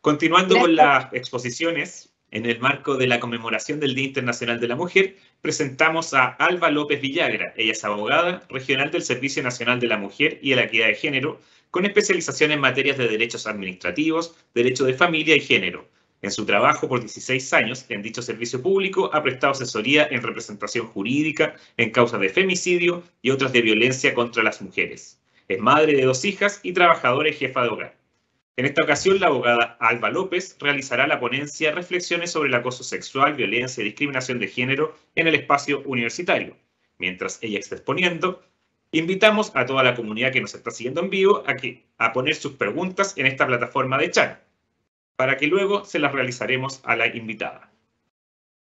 Continuando con las exposiciones, en el marco de la conmemoración del Día Internacional de la Mujer, presentamos a Alba López Villagra. Ella es abogada regional del Servicio Nacional de la Mujer y de la Equidad de Género, con especialización en materias de derechos administrativos, derecho de familia y género. En su trabajo por 16 años en dicho servicio público ha prestado asesoría en representación jurídica en causas de femicidio y otras de violencia contra las mujeres. Es madre de dos hijas y trabajadora jefa de hogar. En esta ocasión, la abogada Alba López realizará la ponencia Reflexiones sobre el acoso sexual, violencia y discriminación de género en el espacio universitario. Mientras ella está exponiendo, invitamos a toda la comunidad que nos está siguiendo en vivo a, que, a poner sus preguntas en esta plataforma de chat para que luego se las realizaremos a la invitada.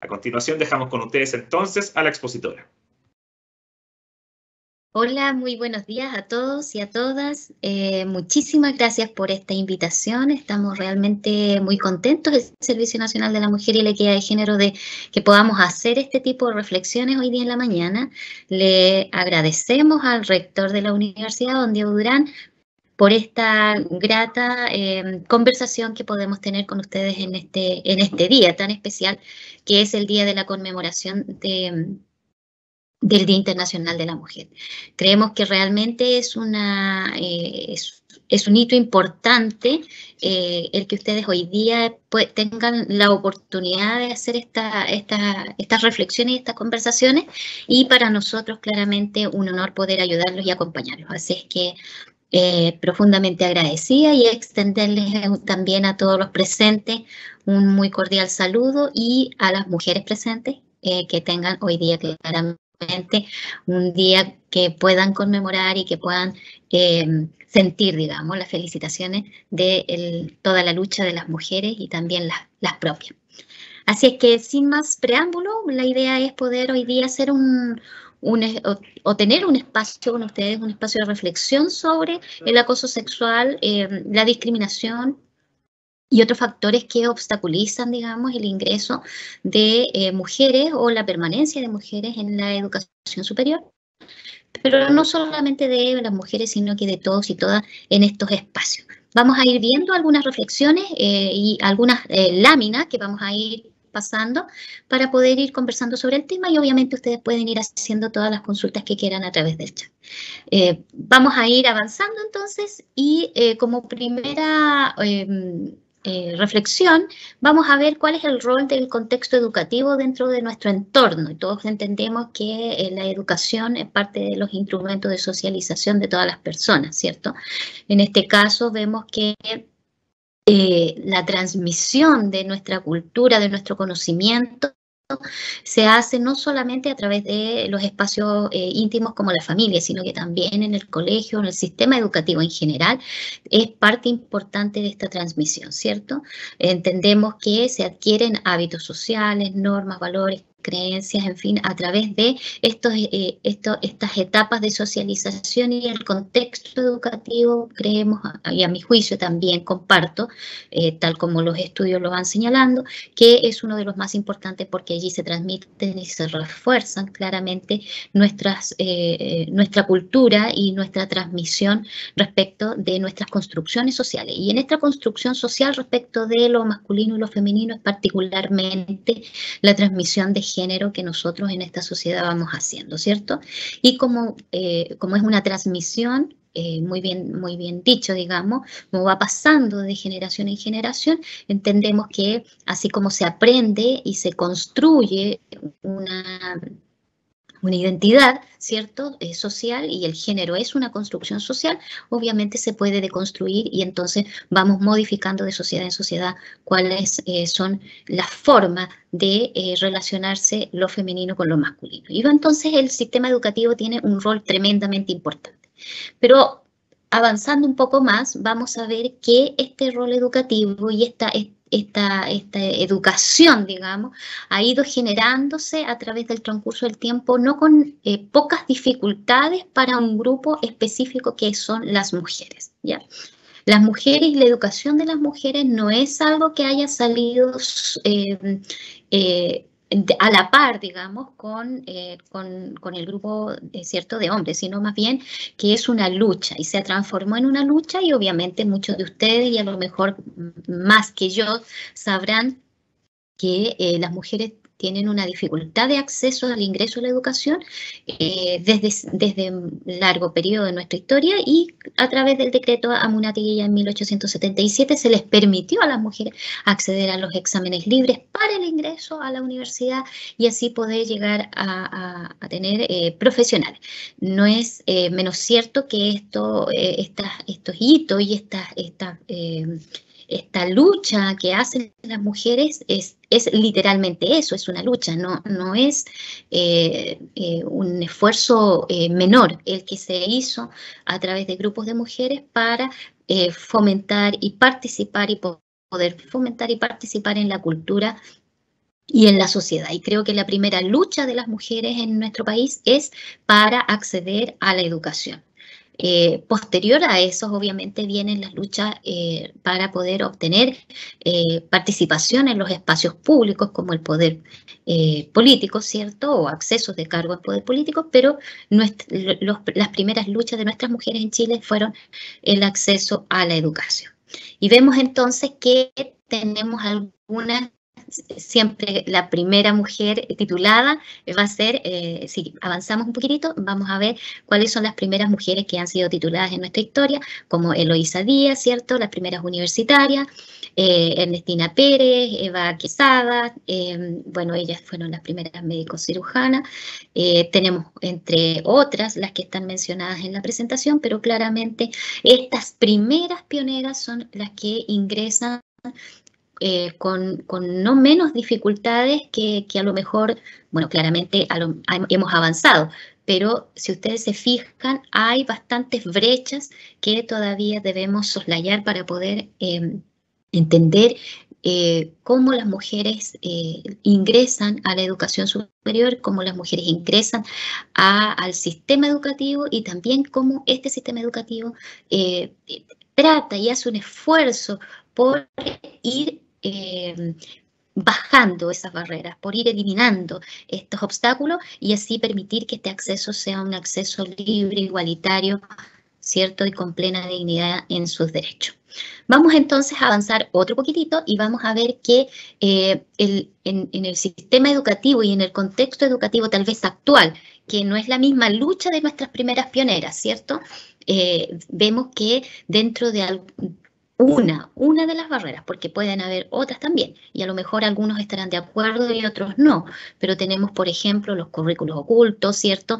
A continuación dejamos con ustedes entonces a la expositora. Hola, muy buenos días a todos y a todas. Eh, muchísimas gracias por esta invitación. Estamos realmente muy contentos del Servicio Nacional de la Mujer y la Equidad de Género de que podamos hacer este tipo de reflexiones hoy día en la mañana. Le agradecemos al rector de la Universidad, don Diego Durán, por esta grata em, conversación que podemos tener con ustedes en este, en este día tan especial, que es el día de la conmemoración de, del Día Internacional de la Mujer. Creemos que realmente es, una, eh, es, un hito importante eh, el que ustedes hoy día tengan la oportunidad de hacer esta, esta, estas reflexiones y estas conversaciones y para nosotros claramente un honor poder ayudarlos y acompañarlos. Así es que eh, profundamente agradecida y extenderles también a todos los presentes un muy cordial saludo y a las mujeres presentes que tengan hoy día claramente un día que puedan conmemorar y que puedan eh, sentir, digamos, las felicitaciones de toda la lucha de las mujeres y también las, las propias. Así es que sin más preámbulo, la idea es poder hoy día hacer un, o, tener un espacio con ustedes, un espacio de reflexión sobre el acoso sexual, eh, la discriminación y otros factores que obstaculizan, digamos, el ingreso de eh, mujeres o la permanencia de mujeres en la educación superior. Pero no solamente de las mujeres, sino que de todos y todas en estos espacios. Vamos a ir viendo algunas reflexiones eh, y algunas láminas que vamos a ir pasando para poder ir conversando sobre el tema y obviamente ustedes pueden ir haciendo todas las consultas que quieran a través del chat. Eh, vamos a ir avanzando entonces y eh, como primera em, eh, reflexión vamos a ver cuál es el rol del contexto educativo dentro de nuestro entorno. Y todos entendemos que la educación es parte de los instrumentos de socialización de todas las personas, ¿cierto? En este caso vemos que eh, la transmisión de nuestra cultura, de nuestro conocimiento, se hace no solamente a través de los espacios eh, íntimos como la familia, sino que también en el colegio, en el sistema educativo en general, es parte importante de esta transmisión, ¿cierto? Entendemos que se adquieren hábitos sociales, normas, valores, creencias, en fin, a través de estos, eh, estas etapas de socialización y el contexto educativo, creemos, y a mi juicio también comparto, eh, tal como los estudios lo van señalando, que es uno de los más importantes porque allí se transmiten y se refuerzan claramente nuestras, eh, nuestra cultura y nuestra transmisión respecto de nuestras construcciones sociales. Y en esta construcción social respecto de lo masculino y lo femenino es particularmente la transmisión de género que nosotros en esta sociedad vamos haciendo, ¿cierto? Y como, eh, como es una transmisión, eh, muy, bien, muy bien dicho, digamos, como va pasando de generación en generación, entendemos que así como se aprende y se construye una una identidad, ¿cierto?, eh, social y el género es una construcción social, obviamente se puede deconstruir y entonces vamos modificando de sociedad en sociedad cuáles eh, son las formas de eh, relacionarse lo femenino con lo masculino. Y entonces el sistema educativo tiene un rol tremendamente importante. Pero avanzando un poco más, vamos a ver que este rol educativo y esta, esta, esta educación, digamos, ha ido generándose a través del transcurso del tiempo, no con eh, pocas dificultades para un grupo específico que son las mujeres. ¿ya? Las mujeres y la educación de las mujeres no es algo que haya salido eh, eh, a la par, digamos, con, eh, con, el grupo eh, cierto de hombres, sino más bien que es una lucha y se transformó en una lucha y obviamente muchos de ustedes y a lo mejor más que yo sabrán que eh, las mujeres tienen una dificultad de acceso al ingreso a la educación eh, desde, desde largo periodo de nuestra historia y a través del decreto Amunategui en 1877 se les permitió a las mujeres acceder a los exámenes libres para el ingreso a la universidad y así poder llegar a, tener eh, profesionales. No es eh, menos cierto que esto, estos hitos y estas... Esta, esta lucha que hacen las mujeres es, es literalmente eso, es una lucha, no, no es eh, eh, un esfuerzo eh, menor el que se hizo a través de grupos de mujeres para fomentar y participar y poder fomentar y participar en la cultura y en la sociedad. Y creo que la primera lucha de las mujeres en nuestro país es para acceder a la educación. Eh, posterior a eso, obviamente, vienen las luchas eh, para poder obtener eh, participación en los espacios públicos como el poder político, ¿cierto? O accesos de cargo al poder político, pero las primeras luchas de nuestras mujeres en Chile fueron el acceso a la educación. Y vemos entonces que tenemos algunas siempre la primera mujer titulada va a ser, eh, si avanzamos un poquitito, vamos a ver cuáles son las primeras mujeres que han sido tituladas en nuestra historia, como Eloísa Díaz, ¿cierto? Las primeras universitarias, eh, Ernestina Pérez, Eva Quesada, eh, bueno, ellas fueron las primeras médicos cirujanas. tenemos, entre otras, las que están mencionadas en la presentación, pero claramente estas primeras pioneras son las que ingresan eh, con, no menos dificultades que, a lo mejor, bueno, claramente hemos avanzado, pero si ustedes se fijan, hay bastantes brechas que todavía debemos soslayar para poder em, entender eh, cómo las mujeres eh, ingresan a la educación superior, cómo las mujeres ingresan al sistema educativo y también cómo este sistema educativo trata y hace un esfuerzo por ir eh, bajando esas barreras, por ir eliminando estos obstáculos y así permitir que este acceso sea un acceso libre, igualitario, ¿cierto? Y con plena dignidad en sus derechos. Vamos entonces a avanzar otro poquitito y vamos a ver que eh, en, el sistema educativo y en el contexto educativo tal vez actual, que no es la misma lucha de nuestras primeras pioneras, ¿cierto? Eh, vemos que dentro de, una, una de las barreras, porque pueden haber otras también, y a lo mejor algunos estarán de acuerdo y otros no, pero tenemos, por ejemplo, los currículos ocultos, ¿cierto?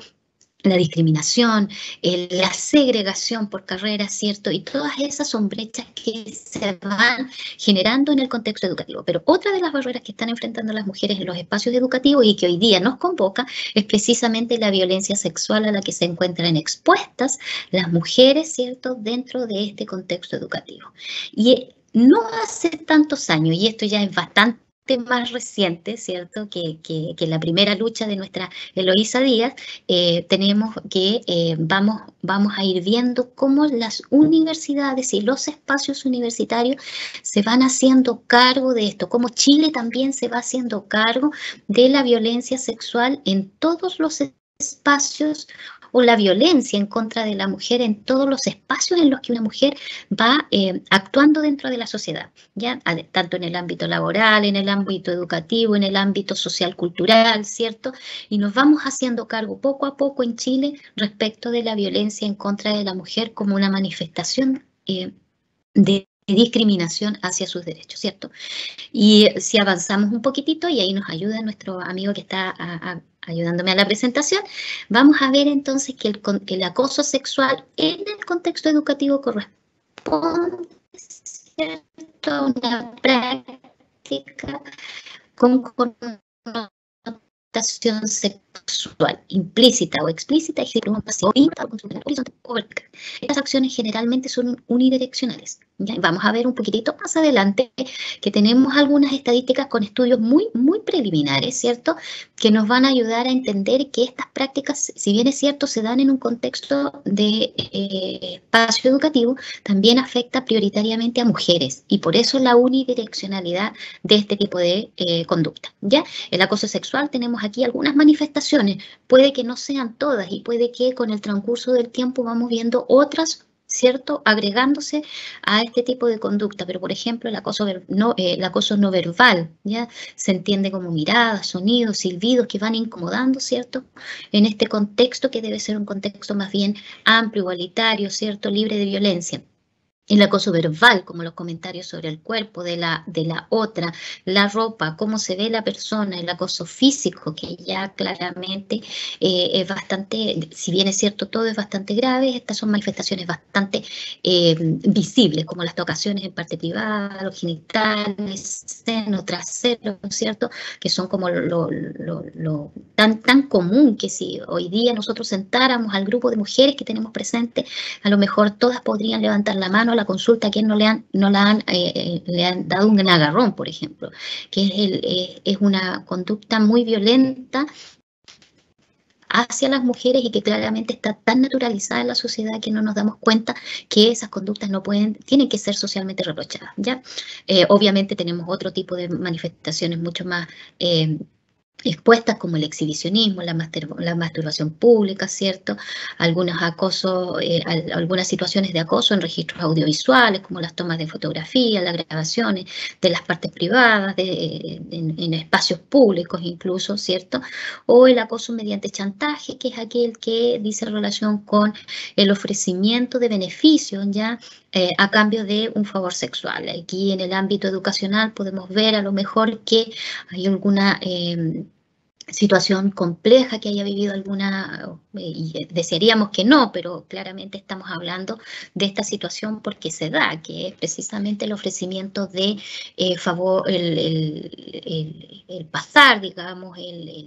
La discriminación, la segregación por carrera, ¿cierto? Y todas esas son brechas que se van generando en el contexto educativo. Pero otra de las barreras que están enfrentando las mujeres en los espacios educativos y que hoy día nos convoca es precisamente la violencia sexual a la que se encuentran expuestas las mujeres, ¿cierto?, dentro de este contexto educativo. Y no hace tantos años, y esto ya es bastante más reciente, ¿cierto? Que, que, la primera lucha de nuestra Eloísa Díaz, eh, tenemos que eh, vamos, vamos a ir viendo cómo las universidades y los espacios universitarios se van haciendo cargo de esto, cómo Chile también se va haciendo cargo de la violencia sexual en todos los espacios o la violencia en contra de la mujer en todos los espacios en los que una mujer va eh, actuando dentro de la sociedad, ¿ya? tanto en el ámbito laboral, en el ámbito educativo, en el ámbito social cultural, ¿cierto? Y nos vamos haciendo cargo poco a poco en Chile respecto de la violencia en contra de la mujer como una manifestación eh, de discriminación hacia sus derechos, ¿cierto? Y si avanzamos un poquitito, y ahí nos ayuda nuestro amigo que está ayudándome a la presentación, vamos a ver entonces que el, acoso sexual en el contexto educativo corresponde a una práctica con connotación sexual implícita o explícita y Estas acciones generalmente son unidireccionales Vamos a ver un poquitito más adelante que tenemos algunas estadísticas con estudios muy, muy preliminares, ¿cierto? Que nos van a ayudar a entender que estas prácticas, si bien es cierto, se dan en un contexto de eh, espacio educativo, también afecta prioritariamente a mujeres y por eso la unidireccionalidad de este tipo de eh, conducta, ¿ya? El acoso sexual tenemos aquí algunas manifestaciones, puede que no sean todas y puede que con el transcurso del tiempo vamos viendo otras ¿cierto? Agregándose a este tipo de conducta, pero por ejemplo el acoso no, eh, el acoso no verbal, ¿ya? Se entiende como miradas, sonidos, silbidos que van incomodando, ¿cierto? En este contexto que debe ser un contexto más bien amplio, igualitario, ¿cierto? Libre de violencia el acoso verbal, como los comentarios sobre el cuerpo de la, de la otra, la ropa, cómo se ve la persona, el acoso físico, que ya claramente eh, es bastante, si bien es cierto, todo es bastante grave, estas son manifestaciones bastante eh, visibles, como las tocaciones en parte privada, los genitales, seno, trasero, ¿cierto? Que son como lo, lo, tan, tan común que si hoy día nosotros sentáramos al grupo de mujeres que tenemos presente, a lo mejor todas podrían levantar la mano la consulta a quien no le han, no la han, eh, eh, le han dado un agarrón, por ejemplo, que es, el, eh, es una conducta muy violenta hacia las mujeres y que claramente está tan naturalizada en la sociedad que no nos damos cuenta que esas conductas no pueden, tienen que ser socialmente reprochadas. ¿ya? obviamente tenemos otro tipo de manifestaciones mucho más expuestas como el exhibicionismo, la, la masturbación pública, ¿cierto? Algunos acosos, eh, algunas situaciones de acoso en registros audiovisuales, como las tomas de fotografía, las grabaciones de las partes privadas, de, en, espacios públicos incluso, ¿cierto? O el acoso mediante chantaje, que es aquel que dice relación con el ofrecimiento de beneficios, ¿ya? Eh, a cambio de un favor sexual. Aquí en el ámbito educacional podemos ver a lo mejor que hay alguna... Eh, situación compleja que haya vivido alguna, y desearíamos que no, pero claramente estamos hablando de esta situación porque se da, que es precisamente el ofrecimiento de eh, favor, el, el, pasar, digamos,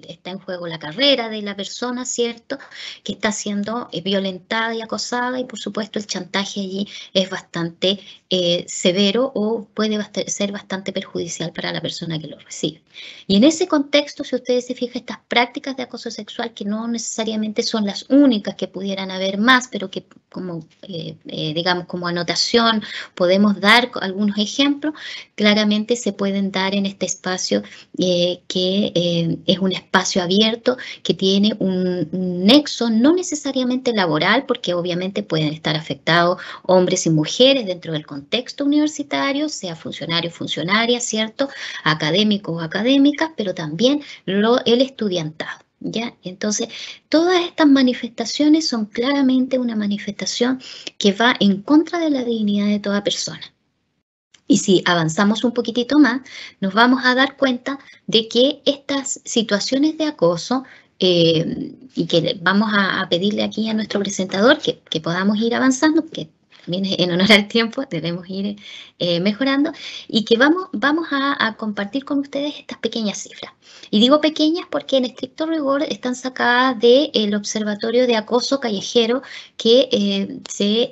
está en juego la carrera de la persona, ¿cierto? Que está siendo eh, violentada y acosada y por supuesto el chantaje allí es bastante eh, severo o puede ser bastante perjudicial para la persona que lo recibe. Y en ese contexto, si ustedes se fijan, estas prácticas de acoso sexual que no necesariamente son las únicas que pudieran haber más, pero que como, eh, eh, digamos, como anotación podemos dar algunos ejemplos, claramente se pueden dar en este espacio eh, que es un espacio abierto, que tiene un, nexo no necesariamente laboral, porque obviamente pueden estar afectados hombres y mujeres dentro del contexto universitario, sea funcionario, funcionaria, ¿cierto? Académicos o académicas, pero también lo, el estudiantado. ¿Ya? Entonces, todas estas manifestaciones son claramente una manifestación que va en contra de la dignidad de toda persona. Y si avanzamos un poquitito más, nos vamos a dar cuenta de que estas situaciones de acoso eh, y que vamos a, pedirle aquí a nuestro presentador que, podamos ir avanzando, también en honor al tiempo debemos ir eh, mejorando y que vamos, vamos a, compartir con ustedes estas pequeñas cifras. Y digo pequeñas porque en estricto rigor están sacadas del Observatorio de Acoso Callejero que eh, se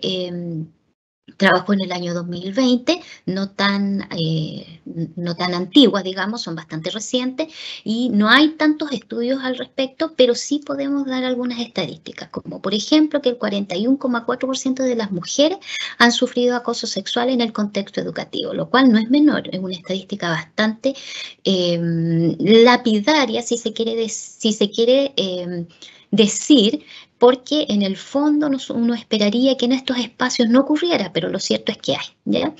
Trabajo en el año 2020, no tan, eh, no tan antigua, digamos, son bastante recientes y no hay tantos estudios al respecto, pero sí podemos dar algunas estadísticas, como por ejemplo que el 41,4% de las mujeres han sufrido acoso sexual en el contexto educativo, lo cual no es menor, es una estadística bastante em, lapidaria, si se quiere, si se quiere em, decir, porque en el fondo uno esperaría que en estos espacios no ocurriera, pero lo cierto es que hay. ¿ya?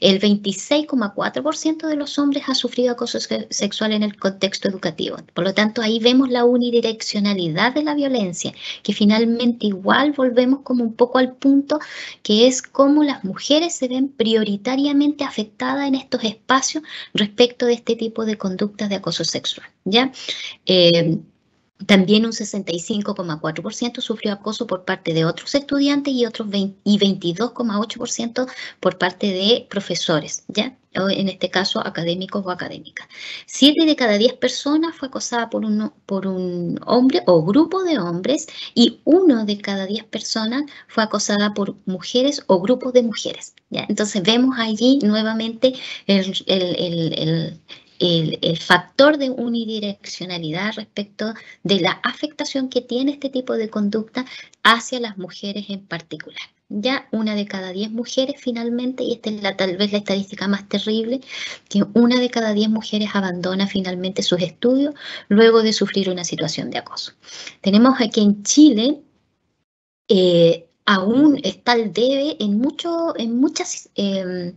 El 26,4% de los hombres ha sufrido acoso sexual en el contexto educativo. Por lo tanto, ahí vemos la unidireccionalidad de la violencia, que finalmente igual volvemos como un poco al punto que es cómo las mujeres se ven prioritariamente afectadas en estos espacios respecto de este tipo de conductas de acoso sexual. ¿ya? Eh, también un 65,4% sufrió acoso por parte de otros estudiantes y otros y 22,8% por parte de profesores, ¿ya? en este caso académicos o académicas. Siete de cada diez personas fue acosada por un, por un hombre o grupo de hombres y uno de cada diez personas fue acosada por mujeres o grupos de mujeres. ¿ya? Entonces vemos allí nuevamente el el, factor de unidireccionalidad respecto de la afectación que tiene este tipo de conducta hacia las mujeres en particular. Ya una de cada diez mujeres finalmente, y esta es la, tal vez la estadística más terrible, que una de cada diez mujeres abandona finalmente sus estudios luego de sufrir una situación de acoso. Tenemos aquí en Chile eh, aún está el debe en, mucho, en muchas... Em,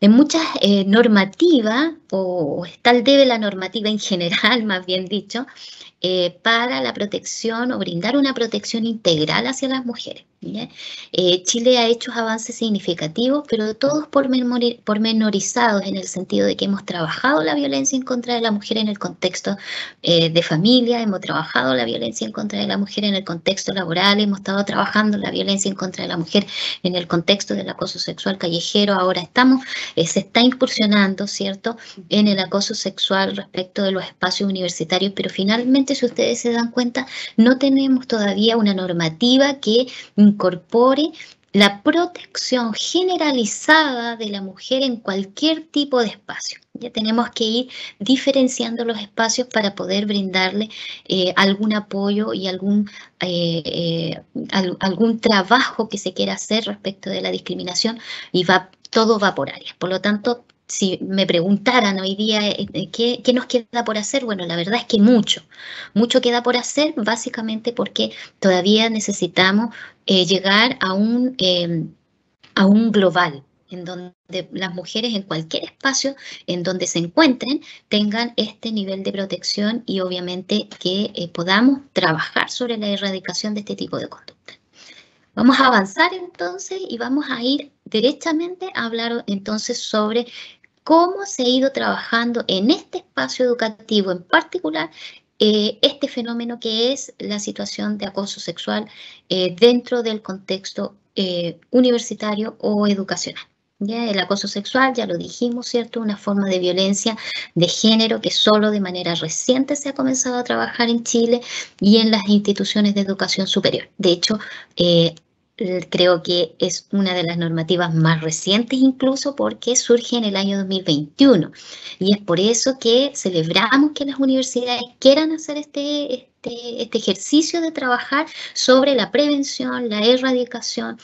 en muchas eh, normativas, o está el debe la normativa en general, más bien dicho, eh, para la protección o brindar una protección integral hacia las mujeres. Eh, Chile ha hecho avances significativos, pero todos pormenorizados en el sentido de que hemos trabajado la violencia en contra de la mujer en el contexto eh, de familia, hemos trabajado la violencia en contra de la mujer en el contexto laboral, hemos estado trabajando la violencia en contra de la mujer en el contexto del acoso sexual callejero, ahora estamos, se está incursionando, ¿cierto?, en el acoso sexual respecto de los espacios universitarios, pero finalmente, si ustedes se dan cuenta, no tenemos todavía una normativa que incorpore la protección generalizada de la mujer en cualquier tipo de espacio. Ya tenemos que ir diferenciando los espacios para poder brindarle eh, algún apoyo y algún, eh, eh, algún trabajo que se quiera hacer respecto de la discriminación y va, todo va por áreas. Por lo tanto, si me preguntaran hoy día eh, eh, ¿qué, ¿qué, nos queda por hacer, bueno, la verdad es que mucho, mucho queda por hacer, básicamente porque todavía necesitamos eh, llegar a un, em, a un global, en donde las mujeres en cualquier espacio en donde se encuentren tengan este nivel de protección y obviamente que podamos trabajar sobre la erradicación de este tipo de conducta. Vamos a avanzar entonces y vamos a ir directamente a hablar entonces sobre cómo se ha ido trabajando en este espacio educativo en particular eh, este fenómeno que es la situación de acoso sexual eh, dentro del contexto eh, universitario o educacional. ¿Ya? El acoso sexual, ya lo dijimos, ¿cierto? Una forma de violencia de género que solo de manera reciente se ha comenzado a trabajar en Chile y en las instituciones de educación superior. De hecho, creo que es una de las normativas más recientes incluso porque surge en el año 2021. Y es por eso que celebramos que las universidades quieran hacer este, este, este ejercicio de trabajar sobre la prevención, la erradicación,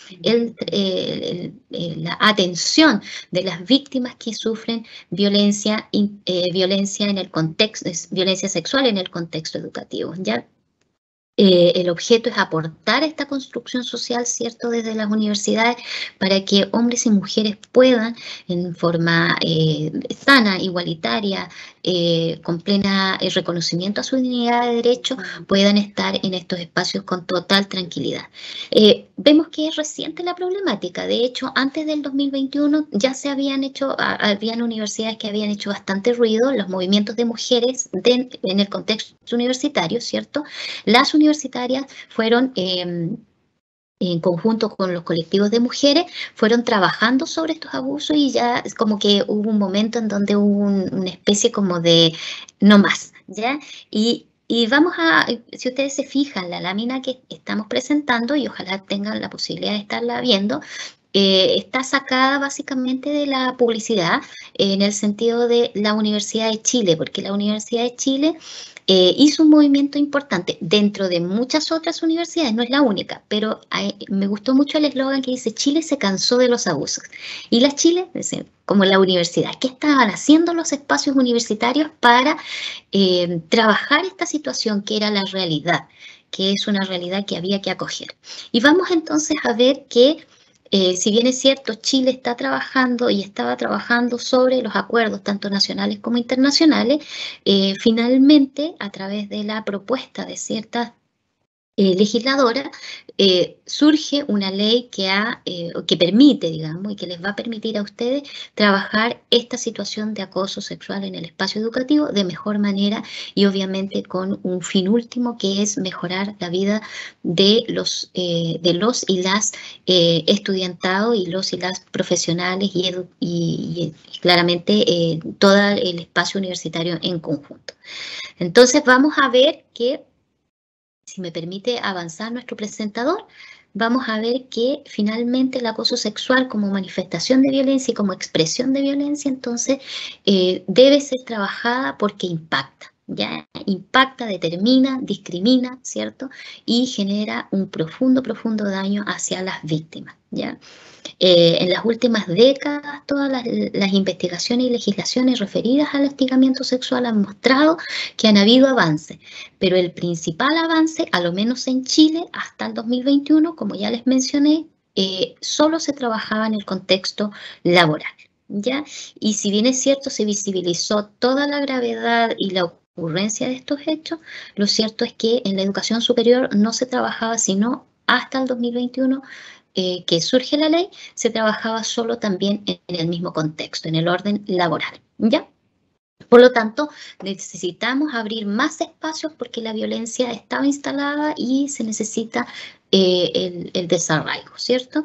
la atención de las víctimas que sufren violencia, eh, violencia en el contexto, violencia sexual en el contexto educativo. ¿ya? Eh, el objeto es aportar esta construcción social, ¿cierto?, desde las universidades para que hombres y mujeres puedan, en forma eh, sana, igualitaria, eh, con plena eh, reconocimiento a su dignidad de derecho, puedan estar en estos espacios con total tranquilidad. vemos que es reciente la problemática. De hecho, antes del 2021 ya se habían hecho, habían universidades que habían hecho bastante ruido, los movimientos de mujeres en el contexto universitario, ¿cierto? Las universitarias fueron em, en conjunto con los colectivos de mujeres, fueron trabajando sobre estos abusos y ya es como que hubo un momento en donde hubo una especie como de no más, ¿ya? Y, y vamos a, si ustedes se fijan, la lámina que estamos presentando y ojalá tengan la posibilidad de estarla viendo, eh, está sacada básicamente de la publicidad en el sentido de la Universidad de Chile, porque la Universidad de Chile eh, hizo un movimiento importante dentro de muchas otras universidades, no es la única, pero me gustó mucho el eslogan que dice Chile se cansó de los abusos. Y las Chile, como la universidad, ¿qué estaban haciendo los espacios universitarios para eh, trabajar esta situación que era la realidad? que es una realidad que había que acoger. Y vamos entonces a ver que eh, si bien es cierto, Chile está trabajando y estaba trabajando sobre los acuerdos tanto nacionales como internacionales, eh, finalmente, a través de la propuesta de ciertas eh, legisladora, eh, surge una ley eh, que permite, digamos, y que les va a permitir a ustedes trabajar esta situación de acoso sexual en el espacio educativo de mejor manera y obviamente con un fin último que es mejorar la vida de los, de los y las estudiantados y los y las profesionales y, y claramente todo el espacio universitario en conjunto. Entonces vamos a ver que si me permite avanzar nuestro presentador, vamos a ver que finalmente el acoso sexual como manifestación de violencia y como expresión de violencia, entonces eh, debe ser trabajada porque impacta. Ya impacta, determina, discrimina, ¿cierto? Y genera un profundo, profundo daño hacia las víctimas, ¿ya? Eh, en las últimas décadas, todas las, investigaciones y legislaciones referidas al hostigamiento sexual han mostrado que han habido avances, pero el principal avance, a lo menos en Chile, hasta el 2021, como ya les mencioné, eh, solo se trabajaba en el contexto laboral. ¿ya? Y si bien es cierto, se visibilizó toda la gravedad y la ocurrencia de estos hechos, lo cierto es que en la educación superior no se trabajaba sino hasta el 2021 eh, que surge la ley, se trabajaba solo también en, el mismo contexto, en el orden laboral. ¿Ya? Por lo tanto, necesitamos abrir más espacios porque la violencia estaba instalada y se necesita eh, el, desarraigo, ¿cierto?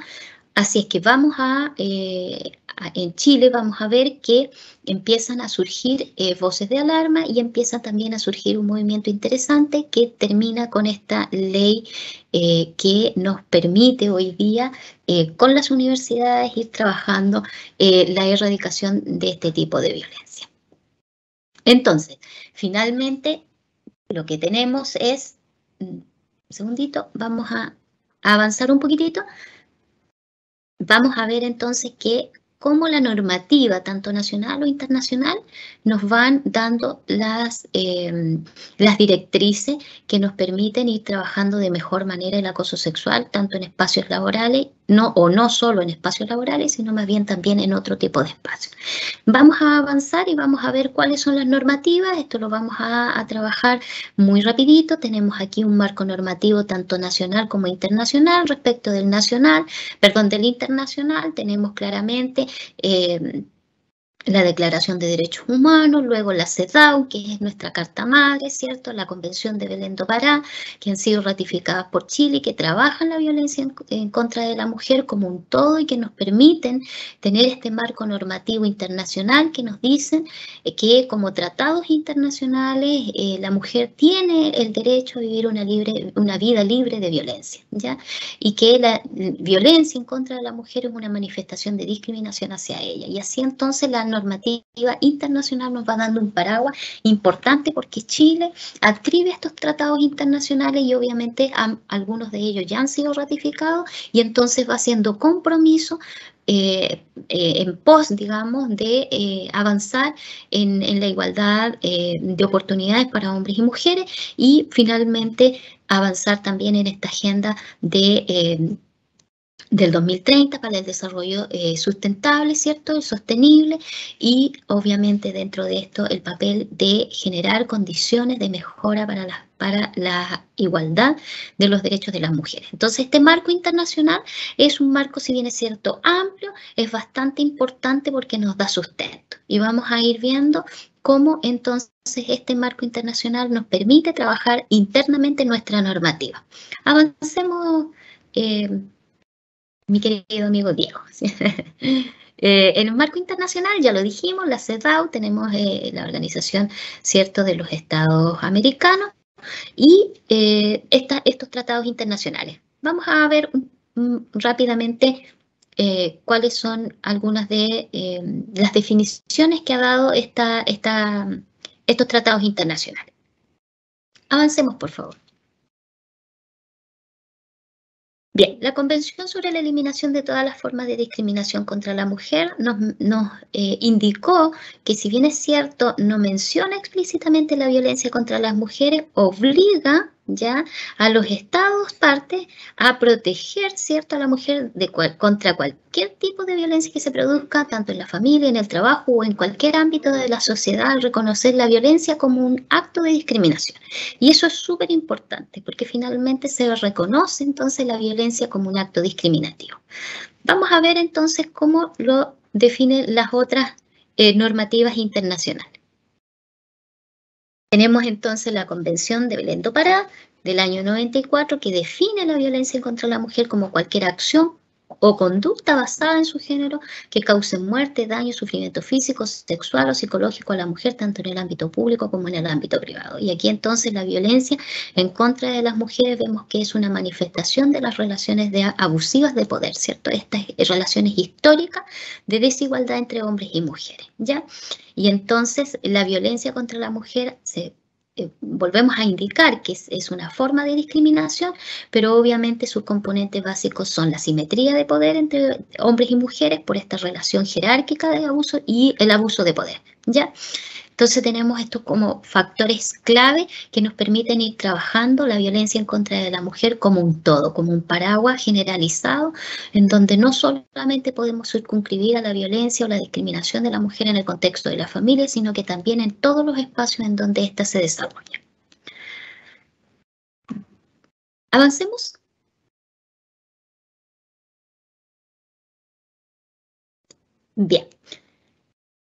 Así es que vamos a, eh, en Chile vamos a ver que empiezan a surgir eh, voces de alarma y empieza también a surgir un movimiento interesante que termina con esta ley eh, que nos permite hoy día con las universidades ir trabajando la erradicación de este tipo de violencia. Entonces, finalmente, lo que tenemos es, un segundito, vamos a avanzar un poquitito vamos a ver entonces que cómo la normativa, tanto nacional o internacional, nos van dando las, em, las directrices que nos permiten ir trabajando de mejor manera el acoso sexual, tanto en espacios laborales, no, o no solo en espacios laborales, sino más bien también en otro tipo de espacios. Vamos a avanzar y vamos a ver cuáles son las normativas. Esto lo vamos a, trabajar muy rapidito. Tenemos aquí un marco normativo tanto nacional como internacional. Respecto del nacional, perdón, del internacional, tenemos claramente eh, la Declaración de Derechos Humanos, luego la CEDAW, que es nuestra Carta Madre, ¿cierto? La Convención de Belén do Pará, que han sido ratificadas por Chile y que trabajan la violencia en, contra de la mujer como un todo y que nos permiten tener este marco normativo internacional que nos dicen eh, que como tratados internacionales eh, la mujer tiene el derecho a vivir una, libre, una vida libre de violencia, ¿ya? Y que la violencia en contra de la mujer es una manifestación de discriminación hacia ella. Y así entonces la normativa internacional nos va dando un paraguas importante porque Chile adscribe estos tratados internacionales y obviamente algunos de ellos ya han sido ratificados y entonces va haciendo compromiso eh, eh, en pos, digamos, de eh, avanzar en, en, la igualdad de oportunidades para hombres y mujeres y finalmente avanzar también en esta agenda de del 2030 para el desarrollo eh, sustentable, ¿cierto? Y sostenible y obviamente dentro de esto el papel de generar condiciones de mejora para la, para la igualdad de los derechos de las mujeres. Entonces este marco internacional es un marco, si bien es cierto, amplio, es bastante importante porque nos da sustento y vamos a ir viendo cómo entonces este marco internacional nos permite trabajar internamente nuestra normativa. Avancemos. Eh, mi querido amigo Diego. Eh, en el marco internacional, ya lo dijimos, la CEDAW, tenemos eh, la organización cierto de los Estados americanos y eh, estos tratados internacionales. Vamos a ver rápidamente cuáles son algunas de las definiciones que ha dado esta, estos tratados internacionales. Avancemos, por favor. Bien, la Convención sobre la Eliminación de todas las formas de discriminación contra la mujer nos, eh, indicó que si bien es cierto, no menciona explícitamente la violencia contra las mujeres, obliga ya a los estados partes a proteger cierto a la mujer de contra cualquier tipo de violencia que se produzca tanto en la familia, en el trabajo o en cualquier ámbito de la sociedad al reconocer la violencia como un acto de discriminación. Y eso es súper importante porque finalmente se reconoce entonces la violencia como un acto discriminativo. Vamos a ver entonces cómo lo definen las otras eh, normativas internacionales. Tenemos entonces la Convención de Belén do Pará del año 94 que define la violencia contra la mujer como cualquier acción o conducta basada en su género que cause muerte, daño, sufrimiento físico, sexual o psicológico a la mujer, tanto en el ámbito público como en el ámbito privado. Y aquí entonces la violencia en contra de las mujeres vemos que es una manifestación de las relaciones de, abusivas de poder, ¿cierto? Estas relaciones históricas de desigualdad entre hombres y mujeres, ¿ya? Y entonces la violencia contra la mujer se eh, volvemos a indicar que es, una forma de discriminación, pero obviamente sus componentes básicos son la simetría de poder entre hombres y mujeres por esta relación jerárquica de abuso y el abuso de poder. ¿ya? Entonces tenemos estos como factores clave que nos permiten ir trabajando la violencia en contra de la mujer como un todo, como un paraguas generalizado, en donde no solamente podemos circunscribir a la violencia o la discriminación de la mujer en el contexto de la familia, sino que también en todos los espacios en donde ésta se desarrolla. Avancemos. Bien.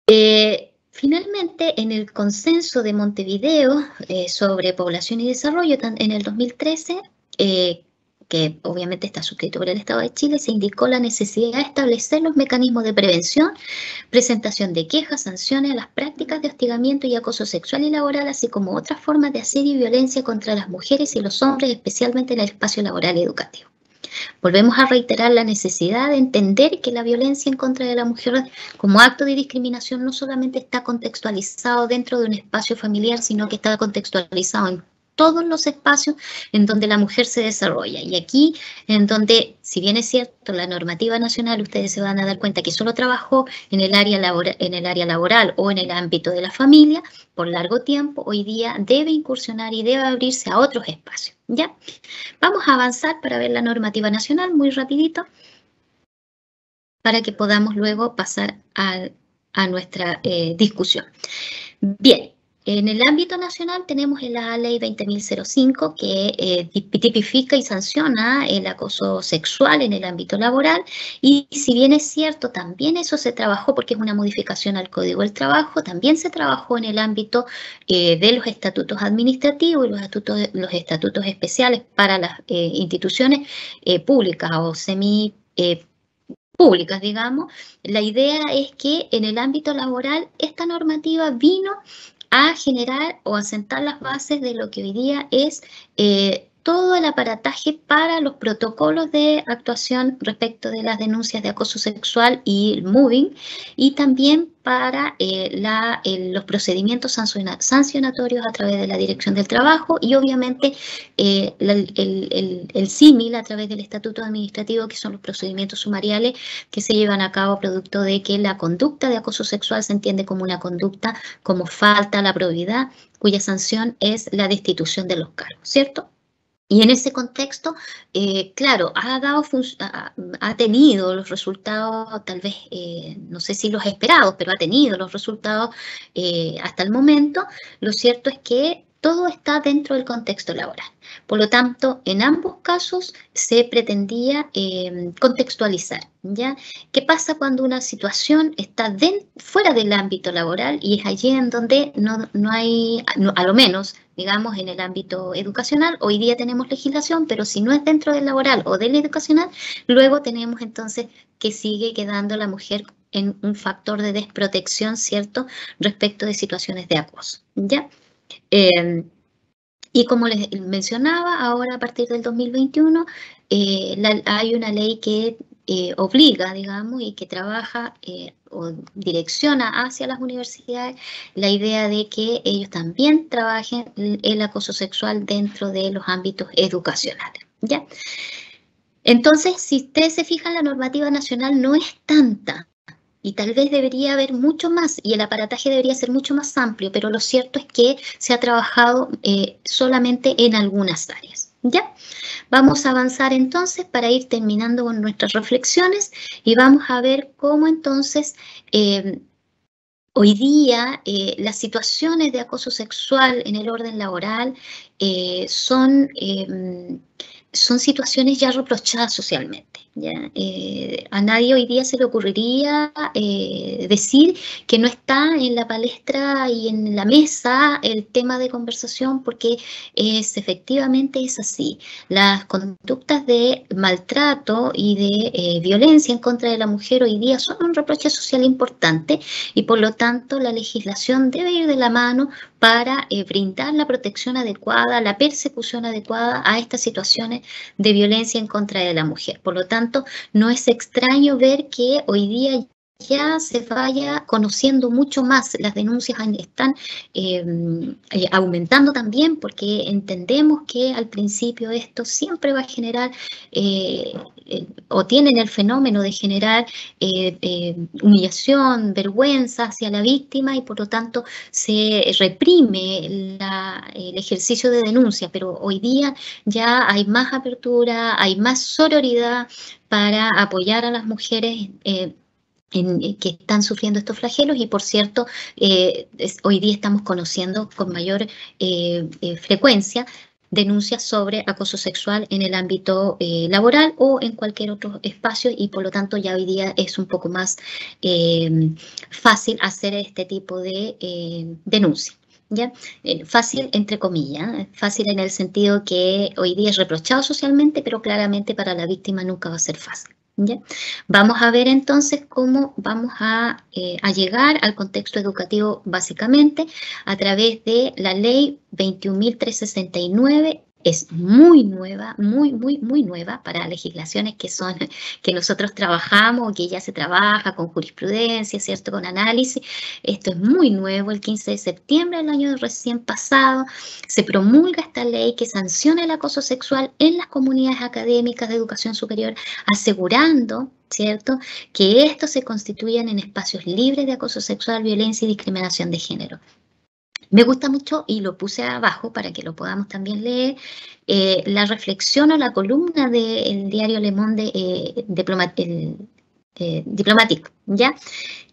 Eh, Finalmente, en el consenso de Montevideo eh, sobre población y desarrollo en el 2013, eh, que obviamente está suscrito por el Estado de Chile, se indicó la necesidad de establecer los mecanismos de prevención, presentación de quejas, sanciones a las prácticas de hostigamiento y acoso sexual y laboral, así como otras formas de asedio y violencia contra las mujeres y los hombres, especialmente en el espacio laboral y educativo. Volvemos a reiterar la necesidad de entender que la violencia en contra de la mujer como acto de discriminación no solamente está contextualizado dentro de un espacio familiar, sino que está contextualizado en todos los espacios en donde la mujer se desarrolla. Y aquí, en donde, si bien es cierto, la normativa nacional, ustedes se van a dar cuenta que solo trabajó en el área, laboral, en el área laboral o en el ámbito de la familia por largo tiempo, hoy día debe incursionar y debe abrirse a otros espacios. ¿ya? Vamos a avanzar para ver la normativa nacional muy rapidito para que podamos luego pasar a, nuestra eh, discusión. Bien, en el ámbito nacional tenemos la ley 20.005 que eh, tipifica y sanciona el acoso sexual en el ámbito laboral y si bien es cierto, también eso se trabajó porque es una modificación al Código del Trabajo, también se trabajó en el ámbito eh, de los estatutos administrativos y los estatutos, los estatutos especiales para las eh, instituciones públicas o semi públicas, digamos. La idea es que en el ámbito laboral esta normativa vino a generar o a sentar las bases de lo que hoy día es eh, todo el aparataje para los protocolos de actuación respecto de las denuncias de acoso sexual y el moving y también para eh, los procedimientos sancionatorios a través de la Dirección del Trabajo y obviamente eh, el, el, símil a través del Estatuto Administrativo, que son los procedimientos sumariales que se llevan a cabo producto de que la conducta de acoso sexual se entiende como una conducta como falta a la probidad, cuya sanción es la destitución de los cargos, ¿cierto? Y en ese contexto, eh, claro, ha, dado ha, tenido los resultados, tal vez, eh, no sé si los esperados, pero ha tenido los resultados eh, hasta el momento. Lo cierto es que todo está dentro del contexto laboral. Por lo tanto, en ambos casos se pretendía em, contextualizar. ¿ya? ¿Qué pasa cuando una situación está fuera del ámbito laboral y es allí en donde no, hay, a lo menos, digamos, en el ámbito educacional, hoy día tenemos legislación, pero si no es dentro del laboral o del educacional, luego tenemos entonces que sigue quedando la mujer en un factor de desprotección, ¿cierto?, respecto de situaciones de acoso. ¿ya? Em, y como les mencionaba, ahora a partir del 2021 eh, hay una ley que eh, obliga, digamos, y que trabaja eh, o direcciona hacia las universidades la idea de que ellos también trabajen el acoso sexual dentro de los ámbitos educacionales. ¿ya? Entonces, si ustedes se fijan, la normativa nacional no es tanta, y tal vez debería haber mucho más y el aparataje debería ser mucho más amplio, pero lo cierto es que se ha trabajado eh, solamente en algunas áreas. ¿Ya? Vamos a avanzar entonces para ir terminando con nuestras reflexiones y vamos a ver cómo entonces eh, hoy día eh, las situaciones de acoso sexual en el orden laboral son, son situaciones ya reprochadas socialmente. Eh, a nadie hoy día se le ocurriría eh, decir que no está en la palestra y en la mesa el tema de conversación porque es efectivamente es así. Las conductas de maltrato y de eh, violencia en contra de la mujer hoy día son un reproche social importante y por lo tanto la legislación debe ir de la mano para brindar la protección adecuada, la persecución adecuada a estas situaciones de violencia en contra de la mujer. Por lo tanto, no es extraño ver que hoy día ya se vaya conociendo mucho más. Las denuncias están em, eh, aumentando también porque entendemos que al principio esto siempre va a generar eh, eh, o tienen el fenómeno de generar humillación, vergüenza hacia la víctima y por lo tanto se reprime el ejercicio de denuncia. Pero hoy día ya hay más apertura, hay más sororidad, para apoyar a las mujeres eh, eh, que están sufriendo estos flagelos y por cierto, eh, hoy día estamos conociendo con mayor frecuencia denuncias sobre acoso sexual en el ámbito laboral o en cualquier otro espacio y por lo tanto ya hoy día es un poco más fácil hacer este tipo de denuncia. ¿Ya? fácil entre comillas, fácil en el sentido que hoy día es reprochado socialmente, pero claramente para la víctima nunca va a ser fácil. Vamos a ver entonces cómo vamos a, eh, a, llegar al contexto educativo básicamente a través de la ley 21.369 es muy nueva, muy, muy, muy nueva para legislaciones que son, que nosotros trabajamos, que ya se trabaja con jurisprudencia, ¿cierto? Con análisis. Esto es muy nuevo. El 15 de septiembre del año recién pasado se promulga esta ley que sanciona el acoso sexual en las comunidades académicas de educación superior, asegurando ¿cierto? Que estos se constituyan en espacios libres de acoso sexual, violencia y discriminación de género. Me gusta mucho, y lo puse abajo para que lo podamos también leer, eh, la reflexión o la columna del diario Le Monde eh, eh, Diplomatique, ¿ya?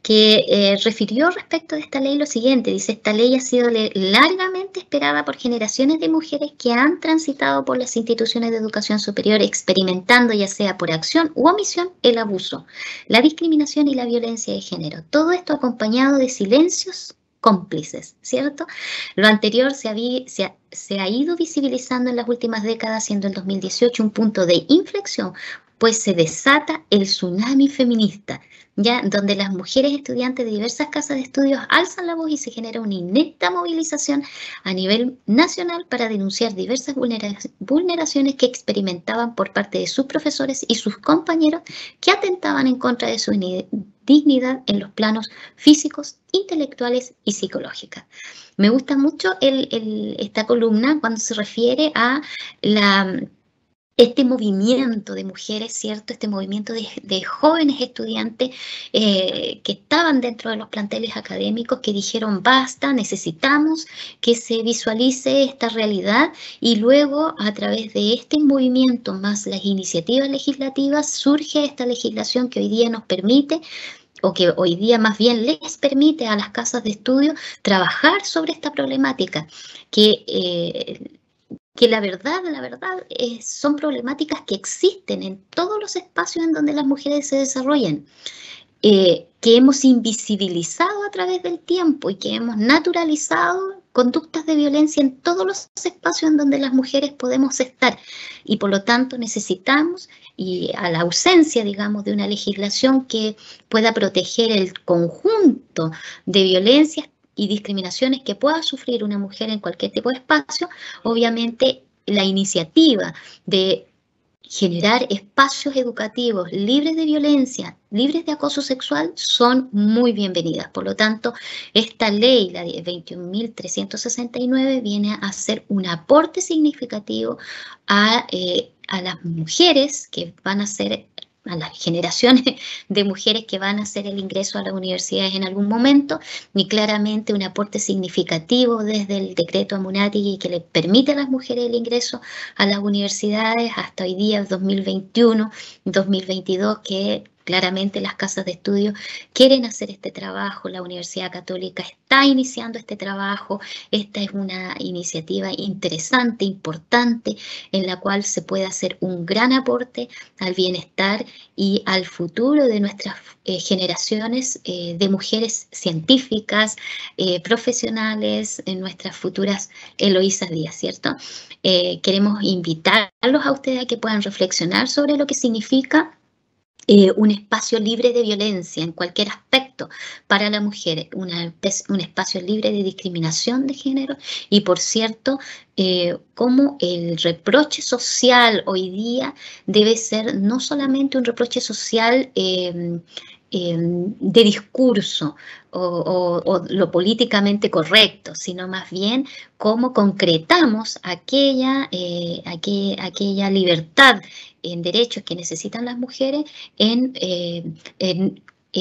que refirió respecto de esta ley lo siguiente, dice, esta ley ha sido largamente esperada por generaciones de mujeres que han transitado por las instituciones de educación superior experimentando ya sea por acción u omisión el abuso, la discriminación y la violencia de género. Todo esto acompañado de silencios cómplices, ¿cierto? Lo anterior se ha, se ha ido visibilizando en las últimas décadas, siendo el 2018 un punto de inflexión, pues se desata el tsunami feminista, ya donde las mujeres estudiantes de diversas casas de estudios alzan la voz y se genera una inecta movilización a nivel nacional para denunciar diversas vulneraciones que experimentaban por parte de sus profesores y sus compañeros que atentaban en contra de su dignidad en los planos físicos, intelectuales y psicológicos. Me gusta mucho esta columna cuando se refiere a la este movimiento de mujeres, ¿cierto? Este movimiento de, jóvenes estudiantes eh, que estaban dentro de los planteles académicos que dijeron basta, necesitamos que se visualice esta realidad y luego a través de este movimiento más las iniciativas legislativas surge esta legislación que hoy día nos permite o que hoy día más bien les permite a las casas de estudio trabajar sobre esta problemática, que eh, que la verdad, la verdad, eh, son problemáticas que existen en todos los espacios en donde las mujeres se desarrollan, eh, que hemos invisibilizado a través del tiempo y que hemos naturalizado conductas de violencia en todos los espacios en donde las mujeres podemos estar. Y por lo tanto necesitamos, y a la ausencia, digamos, de una legislación que pueda proteger el conjunto de violencias, y discriminaciones que pueda sufrir una mujer en cualquier tipo de espacio, obviamente la iniciativa de generar espacios educativos libres de violencia, libres de acoso sexual, son muy bienvenidas. Por lo tanto, esta ley, la 21.369, viene a hacer un aporte significativo a, eh, a las mujeres que van a ser a las generaciones de mujeres que van a hacer el ingreso a las universidades en algún momento, ni claramente un aporte significativo desde el decreto Amunatigui que le permite a las mujeres el ingreso a las universidades hasta hoy día 2021, 2022, que Claramente las casas de estudio quieren hacer este trabajo, la Universidad Católica está iniciando este trabajo, esta es una iniciativa interesante, importante, en la cual se puede hacer un gran aporte al bienestar y al futuro de nuestras eh, generaciones eh, de mujeres científicas, eh, profesionales, en nuestras futuras Eloísas Díaz, ¿cierto? queremos invitarlos a ustedes a que puedan reflexionar sobre lo que significa eh, un espacio libre de violencia en cualquier aspecto para la mujer, un espacio libre de discriminación de género y, por cierto, eh, como el reproche social hoy día debe ser no solamente un reproche social em, em, de discurso o, lo políticamente correcto, sino más bien cómo concretamos aquella, eh, aquella libertad en derechos que necesitan las mujeres en, eh,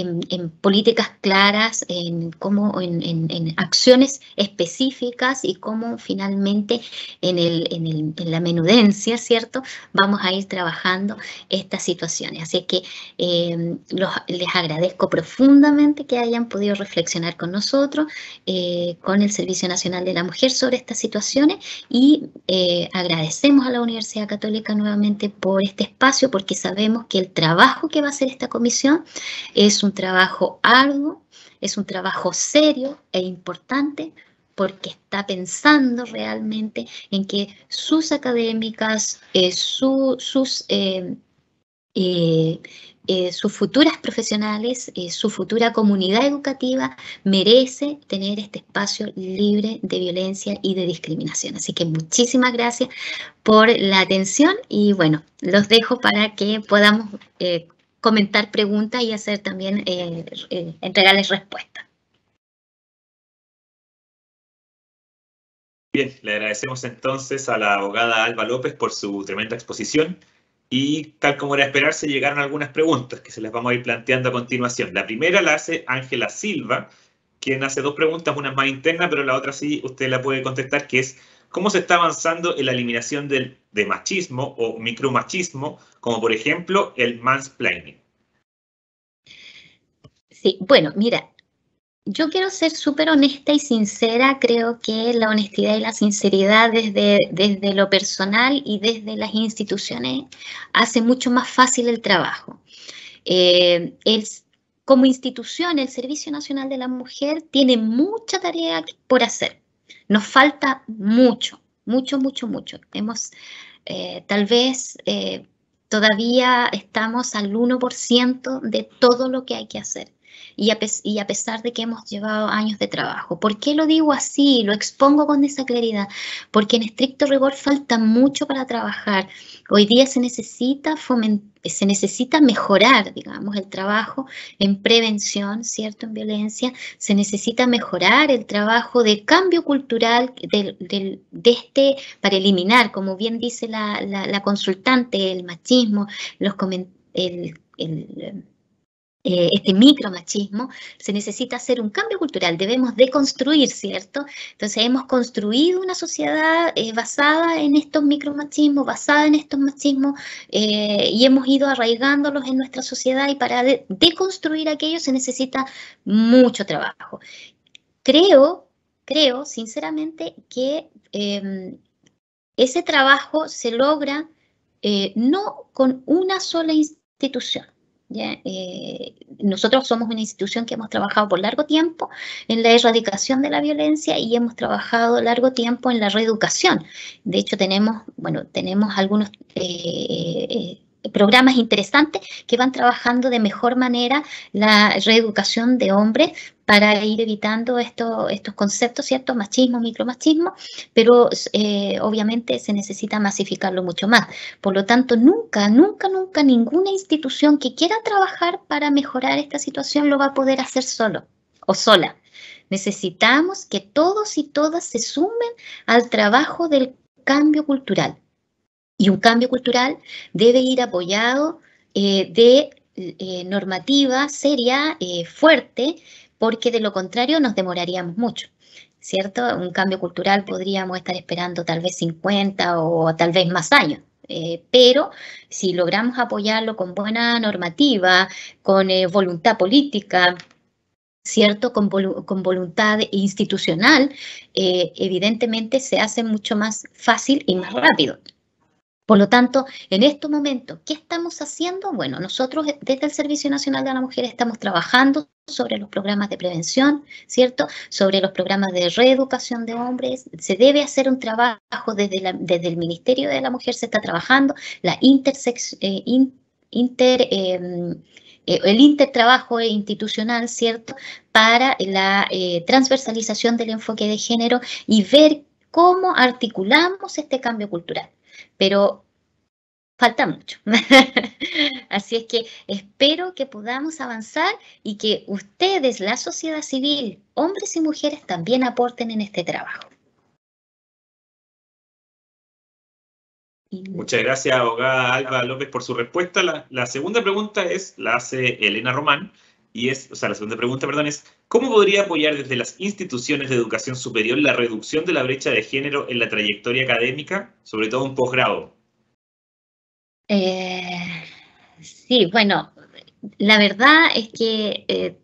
en en, políticas claras, en, cómo, en, acciones específicas y cómo finalmente en, el, en, la menudencia, ¿cierto? Vamos a ir trabajando estas situaciones. Así que em, les agradezco profundamente que hayan podido reflexionar con nosotros, eh, con el Servicio Nacional de la Mujer sobre estas situaciones y eh, agradecemos a la Universidad Católica nuevamente por este espacio porque sabemos que el trabajo que va a hacer esta comisión es un trabajo arduo, es un trabajo serio e importante porque está pensando realmente en que sus académicas, eh, sus, eh, eh, sus futuras profesionales, su futura comunidad educativa merece tener este espacio libre de violencia y de discriminación. Así que muchísimas gracias por la atención y bueno, los dejo para que podamos comentar preguntas y hacer también, eh, eh, entregarles respuestas. Bien, le agradecemos entonces a la abogada Alba López por su tremenda exposición y tal como era esperarse llegaron algunas preguntas que se las vamos a ir planteando a continuación. La primera la hace Ángela Silva, quien hace dos preguntas, una más interna, pero la otra sí usted la puede contestar, que es cómo se está avanzando en la eliminación del, de machismo o micromachismo, como por ejemplo el mansplaining. Sí, bueno, mira, yo quiero ser súper honesta y sincera. Creo que la honestidad y la sinceridad desde, lo personal y desde las instituciones hace mucho más fácil el trabajo. Eh, como institución, el Servicio Nacional de la Mujer tiene mucha tarea por hacer. Nos falta mucho, mucho, mucho, mucho. Eh, tal vez eh, todavía estamos al 1% de todo lo que hay que hacer. Y a, pesar de que hemos llevado años de trabajo. ¿Por qué lo digo así? Lo expongo con esa claridad. Porque en estricto rigor falta mucho para trabajar. Hoy día se necesita se necesita mejorar, digamos, el trabajo en prevención, ¿cierto? En violencia, se necesita mejorar el trabajo de cambio cultural de, este, para eliminar, como bien dice la, consultante, el machismo, los el eh, este micromachismo, se necesita hacer un cambio cultural, debemos deconstruir, ¿cierto? Entonces hemos construido una sociedad eh, basada en estos micromachismos, basada en estos machismos, eh, y hemos ido arraigándolos en nuestra sociedad y para deconstruir aquello se necesita mucho trabajo. Creo, creo sinceramente que em, ese trabajo se logra no con una sola institución eh, nosotros somos una institución que hemos trabajado por largo tiempo en la erradicación de la violencia y hemos trabajado largo tiempo en la reeducación. De hecho, tenemos, bueno, tenemos algunos eh, eh, programas interesantes que van trabajando de mejor manera la reeducación de hombres para ir evitando estos conceptos, ¿cierto? Machismo, micromachismo, pero eh, obviamente se necesita masificarlo mucho más. Por lo tanto, nunca, nunca, nunca ninguna institución que quiera trabajar para mejorar esta situación lo va a poder hacer solo o sola. Necesitamos que todos y todas se sumen al trabajo del cambio cultural. Y un cambio cultural debe ir apoyado eh, de eh, normativa seria, eh, fuerte, porque de lo contrario nos demoraríamos mucho. ¿Cierto? Un cambio cultural podríamos estar esperando tal vez 50 o tal vez más años. pero si logramos apoyarlo con buena normativa, con voluntad política, ¿cierto? Con, con voluntad institucional, evidentemente se hace mucho más fácil y más rápido. Por lo tanto, en estos momentos, ¿qué estamos haciendo? Bueno, nosotros desde el Servicio Nacional de la Mujer estamos trabajando sobre los programas de prevención, ¿cierto? Sobre los programas de reeducación de hombres. Se debe hacer un trabajo desde, el Ministerio de la Mujer, se está trabajando la eh, em, eh, el intertrabajo institucional, ¿cierto? Para la eh, transversalización del enfoque de género y ver cómo articulamos este cambio cultural pero falta mucho. Así es que espero que podamos avanzar y que ustedes, la sociedad civil, hombres y mujeres, también aporten en este trabajo. Muchas gracias, abogada Alba López, por su respuesta. La, la, segunda pregunta es, la hace Elena Román, y es, o sea, la segunda pregunta, perdón, es, ¿cómo podría apoyar desde las instituciones de educación superior la reducción de la brecha de género en la trayectoria académica, sobre todo en posgrado? Eh, sí, bueno, la verdad es que eh,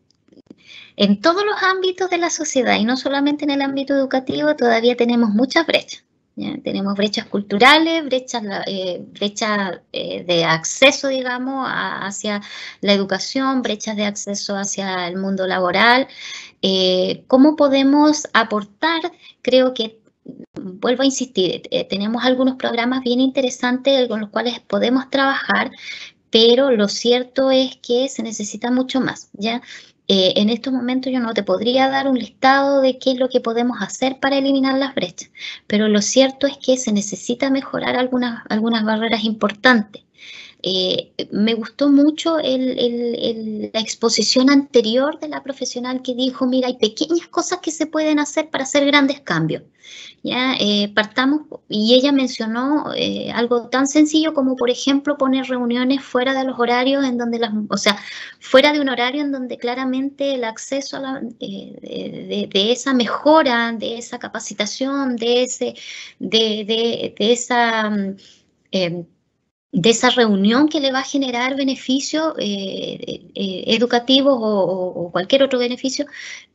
en todos los ámbitos de la sociedad y no solamente en el ámbito educativo todavía tenemos muchas brechas. Tenemos brechas culturales, brechas, eh, de acceso, digamos, hacia la educación, brechas de acceso hacia el mundo laboral. ¿Cómo podemos aportar? Creo que vuelvo a insistir, eh, tenemos algunos programas bien interesantes con los cuales podemos trabajar, pero lo cierto es que se necesita mucho más, ¿ya? Eh, en estos momentos yo no te podría dar un listado de qué es lo que podemos hacer para eliminar las brechas, pero lo cierto es que se necesita mejorar algunas, algunas barreras importantes. Eh, me gustó mucho la exposición anterior de la profesional que dijo, mira, hay pequeñas cosas que se pueden hacer para hacer grandes cambios. ¿ya? Eh, partamos, y ella mencionó eh, algo tan sencillo como, por ejemplo, poner reuniones fuera de los horarios en donde las, o sea, fuera de un horario en donde claramente el acceso a la, de, esa mejora, de esa capacitación, de, ese, de, esa... Mm, em, de esa reunión que le va a generar beneficio eh, eh, educativos o, cualquier otro beneficio,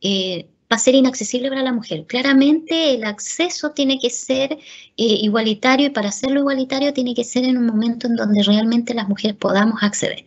eh, va a ser inaccesible para la mujer. Claramente el acceso tiene que ser igualitario y para hacerlo igualitario tiene que ser en un momento en donde realmente las mujeres podamos acceder.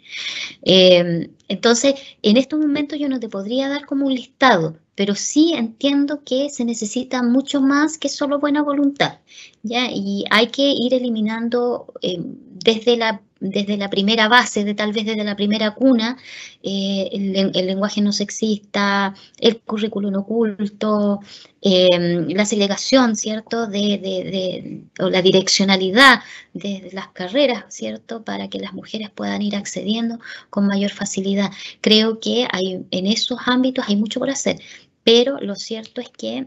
entonces, en estos momentos yo no te podría dar como un listado, pero sí entiendo que se necesita mucho más que solo buena voluntad, ¿ya? Y hay que ir eliminando eh, desde la desde la primera base, de tal vez desde la primera cuna, eh, el, lenguaje no sexista, el currículum oculto, em, la segregación, ¿cierto?, de, o la direccionalidad de las carreras, ¿cierto?, para que las mujeres puedan ir accediendo con mayor facilidad. Creo que hay, en esos ámbitos hay mucho por hacer, pero lo cierto es que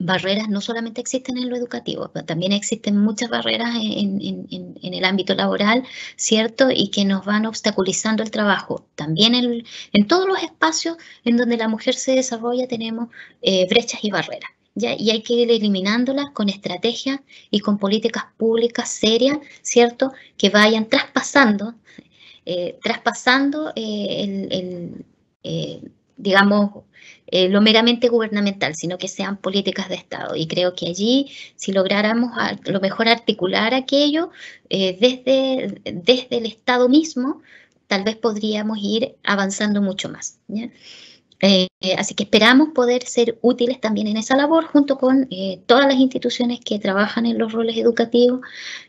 barreras no solamente existen en lo educativo, también existen muchas barreras en, el ámbito laboral, ¿cierto? Y que nos van obstaculizando el trabajo. También en, todos los espacios en donde la mujer se desarrolla tenemos eh, brechas y barreras. ¿ya? Y hay que ir eliminándolas con estrategias y con políticas públicas serias, ¿cierto? Que vayan traspasando, eh, traspasando eh, el digamos, eh, lo meramente gubernamental, sino que sean políticas de Estado. Y creo que allí, si lográramos lo mejor articular aquello eh, desde, desde el Estado mismo, tal vez podríamos ir avanzando mucho más. Eh, así que esperamos poder ser útiles también en esa labor junto con todas las instituciones que trabajan en los roles educativos,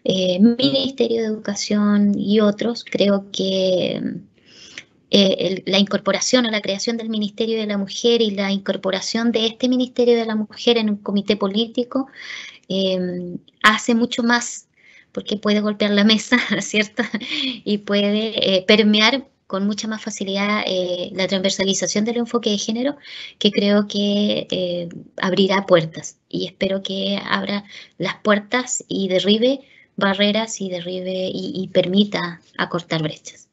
Ministerio de Educación y otros. Creo que eh, la incorporación o la creación del Ministerio de la Mujer y la incorporación de este Ministerio de la Mujer en un comité político em, hace mucho más porque puede golpear la mesa, ¿cierto? Y puede eh, permear con mucha más facilidad eh, la transversalización del enfoque de género, que creo que abrirá puertas. Y espero que abra las puertas y derribe barreras y derribe y permita acortar brechas.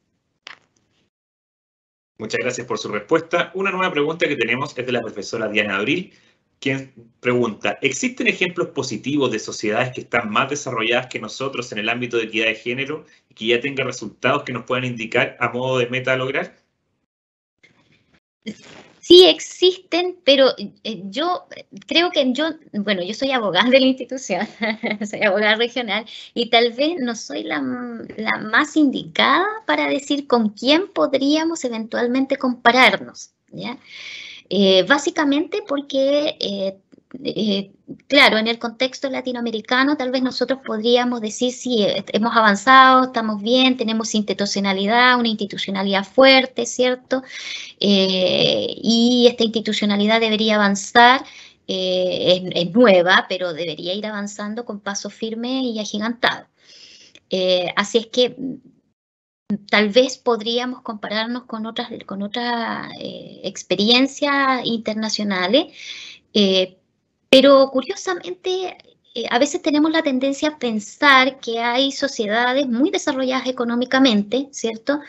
Muchas gracias por su respuesta. Una nueva pregunta que tenemos es de la profesora Diana Abril, quien pregunta, ¿existen ejemplos positivos de sociedades que están más desarrolladas que nosotros en el ámbito de equidad de género y que ya tengan resultados que nos puedan indicar a modo de meta a lograr? Sí existen, pero eh, yo creo que yo, bueno, yo soy abogada de la institución, soy abogada regional y tal vez no soy la, más indicada para decir con quién podríamos eventualmente compararnos, ¿ya? Eh, básicamente porque eh, eh, claro, en el contexto latinoamericano tal vez nosotros podríamos decir si sí, hemos avanzado, estamos bien, tenemos institucionalidad, una institucionalidad fuerte, ¿cierto? Eh, y esta institucionalidad debería avanzar, eh, es, nueva, pero debería ir avanzando con paso firme y agigantado. así es que tal vez podríamos compararnos con otras, con otras experiencias internacionales, pero curiosamente, eh, a veces tenemos la tendencia a pensar que hay sociedades muy desarrolladas económicamente, ¿cierto?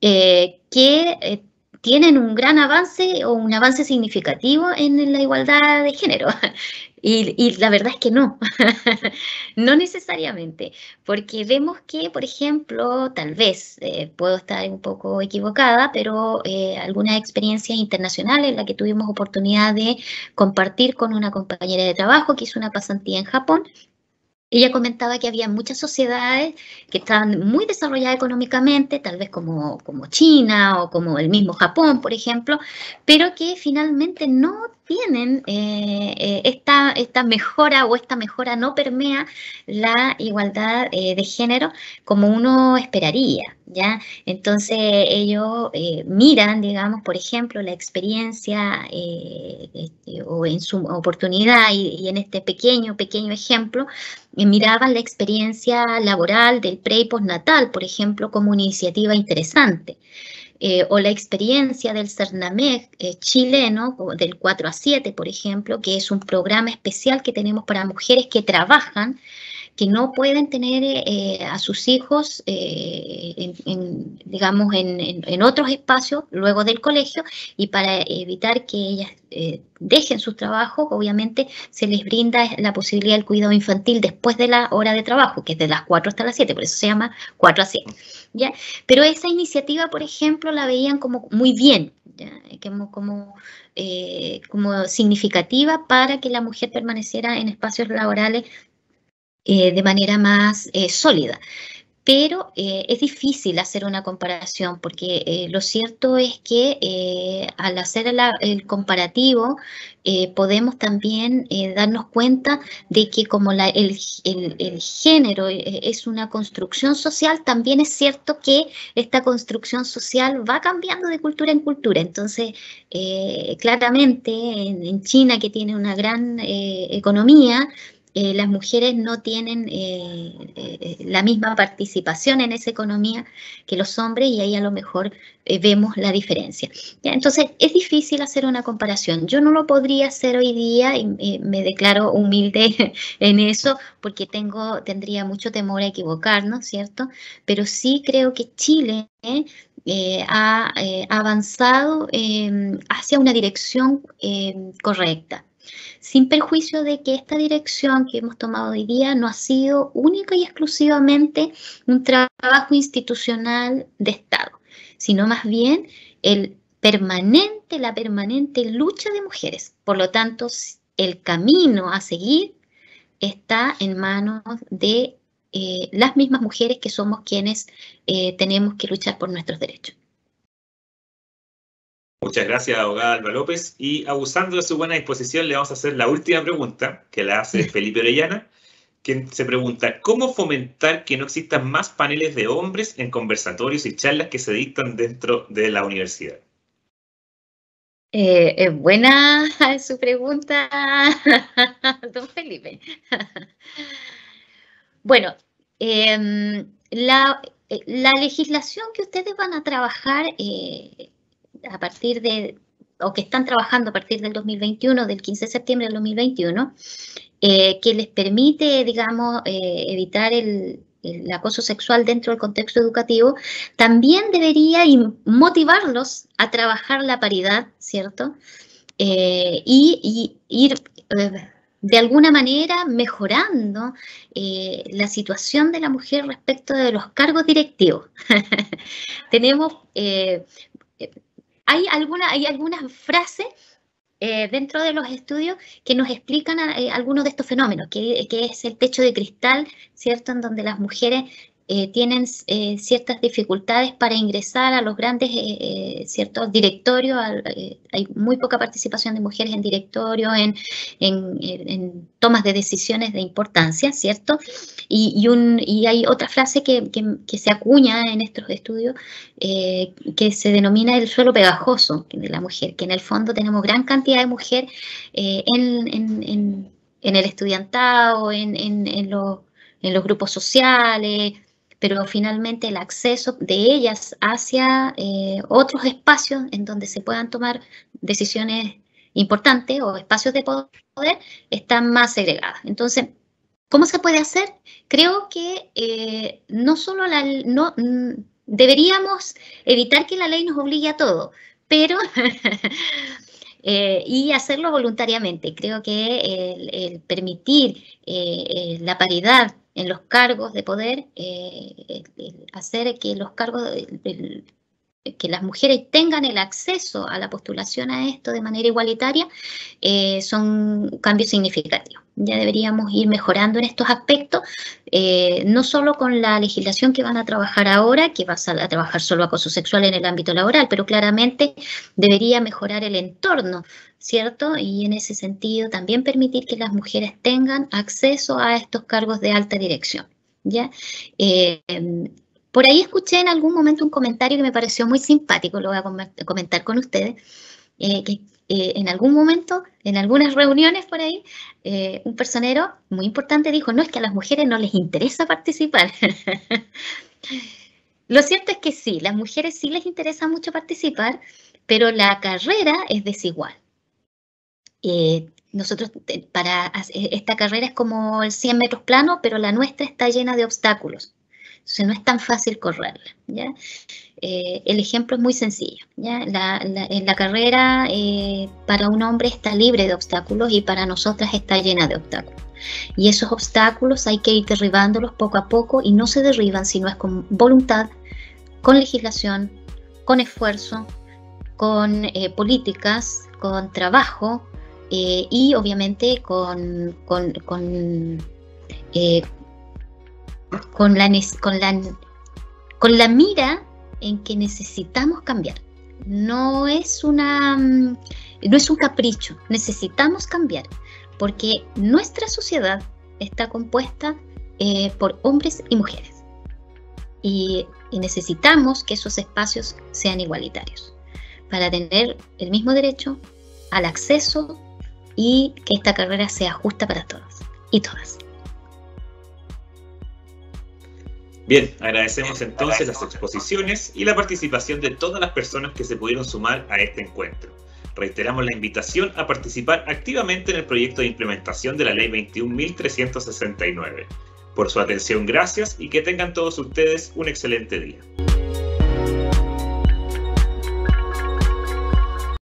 Eh, que eh, tienen un gran avance o un avance significativo en la igualdad de género. Y, la verdad es que no, no necesariamente, porque vemos que, por ejemplo, tal vez eh, puedo estar un poco equivocada, pero eh, algunas experiencias internacionales en las que tuvimos oportunidad de compartir con una compañera de trabajo que hizo una pasantía en Japón, ella comentaba que había muchas sociedades que estaban muy desarrolladas económicamente, tal vez como, como China o como el mismo Japón, por ejemplo, pero que finalmente no tienen eh, eh, esta, esta mejora o esta mejora no permea la igualdad eh, de género como uno esperaría, Entonces ellos miran, digamos, por ejemplo, la experiencia este, o en su oportunidad y, y en este pequeño, pequeño ejemplo, miraban la experiencia laboral del pre y postnatal, por ejemplo, como una iniciativa interesante. Eh, o la experiencia del CERNAMEC eh, chileno, del 4 a 7, por ejemplo, que es un programa especial que tenemos para mujeres que trabajan que no pueden tener eh, a sus hijos, eh, en, digamos, en, otros espacios luego del colegio y para evitar que ellas eh, dejen sus trabajos, obviamente se les brinda la posibilidad del cuidado infantil después de la hora de trabajo, que es de las 4 hasta las 7, por eso se llama 4 a 7. ¿ya? Pero esa iniciativa, por ejemplo, la veían como muy bien, como, como, como significativa para que la mujer permaneciera en espacios laborales eh, de manera más eh, sólida. pero eh, es difícil hacer una comparación porque lo cierto es que al hacer el comparativo podemos también darnos cuenta de que como el, género es una construcción social, también es cierto que esta construcción social va cambiando de cultura en cultura. Entonces, claramente en, China, que tiene una gran economía, eh, las mujeres no tienen eh, eh, la misma participación en esa economía que los hombres y ahí a lo mejor vemos la diferencia. Entonces, es difícil hacer una comparación. Yo no lo podría hacer hoy día y me declaro humilde en eso porque tengo, tendría mucho temor a equivocarnos, ¿cierto? Pero sí creo que Chile... ha avanzado hacia una dirección correcta sin perjuicio de que esta dirección que hemos tomado hoy día no ha sido única y exclusivamente un trabajo institucional de Estado, sino más bien el permanente, la permanente lucha de mujeres. Por lo tanto, el camino a seguir está en manos de eh, las mismas mujeres que somos quienes eh, tenemos que luchar por nuestros derechos. Muchas gracias, abogada Alba López. Y abusando de su buena disposición, le vamos a hacer la última pregunta, que la hace Felipe Orellana, quien se pregunta, ¿cómo fomentar que no existan más paneles de hombres en conversatorios y charlas que se dictan dentro de la universidad? Eh, es buena su pregunta, don Felipe. bueno, em, la, eh, la, legislación que ustedes van a trabajar eh, a partir de, o que están trabajando a partir del 2021, del 15 de septiembre del 2021, eh, que les permite, digamos, eh, evitar el, acoso sexual dentro del contexto educativo, también debería motivarlos a trabajar la paridad, ¿cierto? Eh, y, ir de alguna manera mejorando la situación de la mujer respecto de los cargos directivos. Tenemos hay, alguna, hay algunas frases eh, dentro de los estudios que nos explican eh, algunos de estos fenómenos, que, que, es el techo de cristal, ¿cierto? En donde las mujeres eh, tienen eh, ciertas dificultades para ingresar a los grandes eh, ciertos directorios. hay muy poca participación de mujeres en directorio, en, en, tomas de decisiones de importancia, ¿cierto? Y, y hay otra frase que, que, se acuña en estos estudios que se denomina el suelo pegajoso de la mujer, que en el fondo tenemos gran cantidad de mujeres en, en, el estudiantado, en, los, en los grupos sociales, pero finalmente el acceso de ellas hacia eh, otros espacios en donde se puedan tomar decisiones importantes o espacios de poder están más segregadas. Entonces, ¿cómo se puede hacer? Creo que eh, no solo la, no, mm, deberíamos evitar que la ley nos obligue a todo, pero eh, y hacerlo voluntariamente. Creo que el, permitir la paridad en los cargos de poder, eh, hacer que los cargos, que las mujeres tengan el acceso a la postulación a esto de manera igualitaria, eh, son cambios significativos. Ya deberíamos ir mejorando en estos aspectos, eh, no solo con la legislación que van a trabajar ahora, que va a trabajar solo acoso sexual en el ámbito laboral, pero claramente debería mejorar el entorno ¿cierto? Y en ese sentido también permitir que las mujeres tengan acceso a estos cargos de alta dirección, ¿ya? Eh, por ahí escuché en algún momento un comentario que me pareció muy simpático, lo voy a comentar con ustedes, eh, que eh, en algún momento, en algunas reuniones por ahí, un personero muy importante dijo, no es que a las mujeres no les interesa participar. Lo cierto es que sí, las mujeres sí les interesa mucho participar, pero la carrera es desigual. Eh, nosotros, para esta carrera es como el 100 metros plano, pero la nuestra está llena de obstáculos. Entonces no es tan fácil correrla. Eh, el ejemplo es muy sencillo. ¿ya? la carrera eh, para un hombre está libre de obstáculos y para nosotras está llena de obstáculos. Y esos obstáculos hay que ir derribándolos poco a poco y no se derriban si no es con voluntad, con legislación, con esfuerzo, con políticas, con trabajo, eh, y obviamente con, eh, con la, con la, con la mira en que necesitamos cambiar. No es, una, mm, no es un capricho, necesitamos cambiar, porque nuestra sociedad está compuesta eh, por hombres y mujeres. Y, y necesitamos que esos espacios sean igualitarios para tener el mismo derecho al acceso y que esta carrera sea justa para todos y todas. Bien, agradecemos entonces las exposiciones y la participación de todas las personas que se pudieron sumar a este encuentro. Reiteramos la invitación a participar activamente en el proyecto de implementación de la Ley 21.369. Por su atención, gracias y que tengan todos ustedes un excelente día.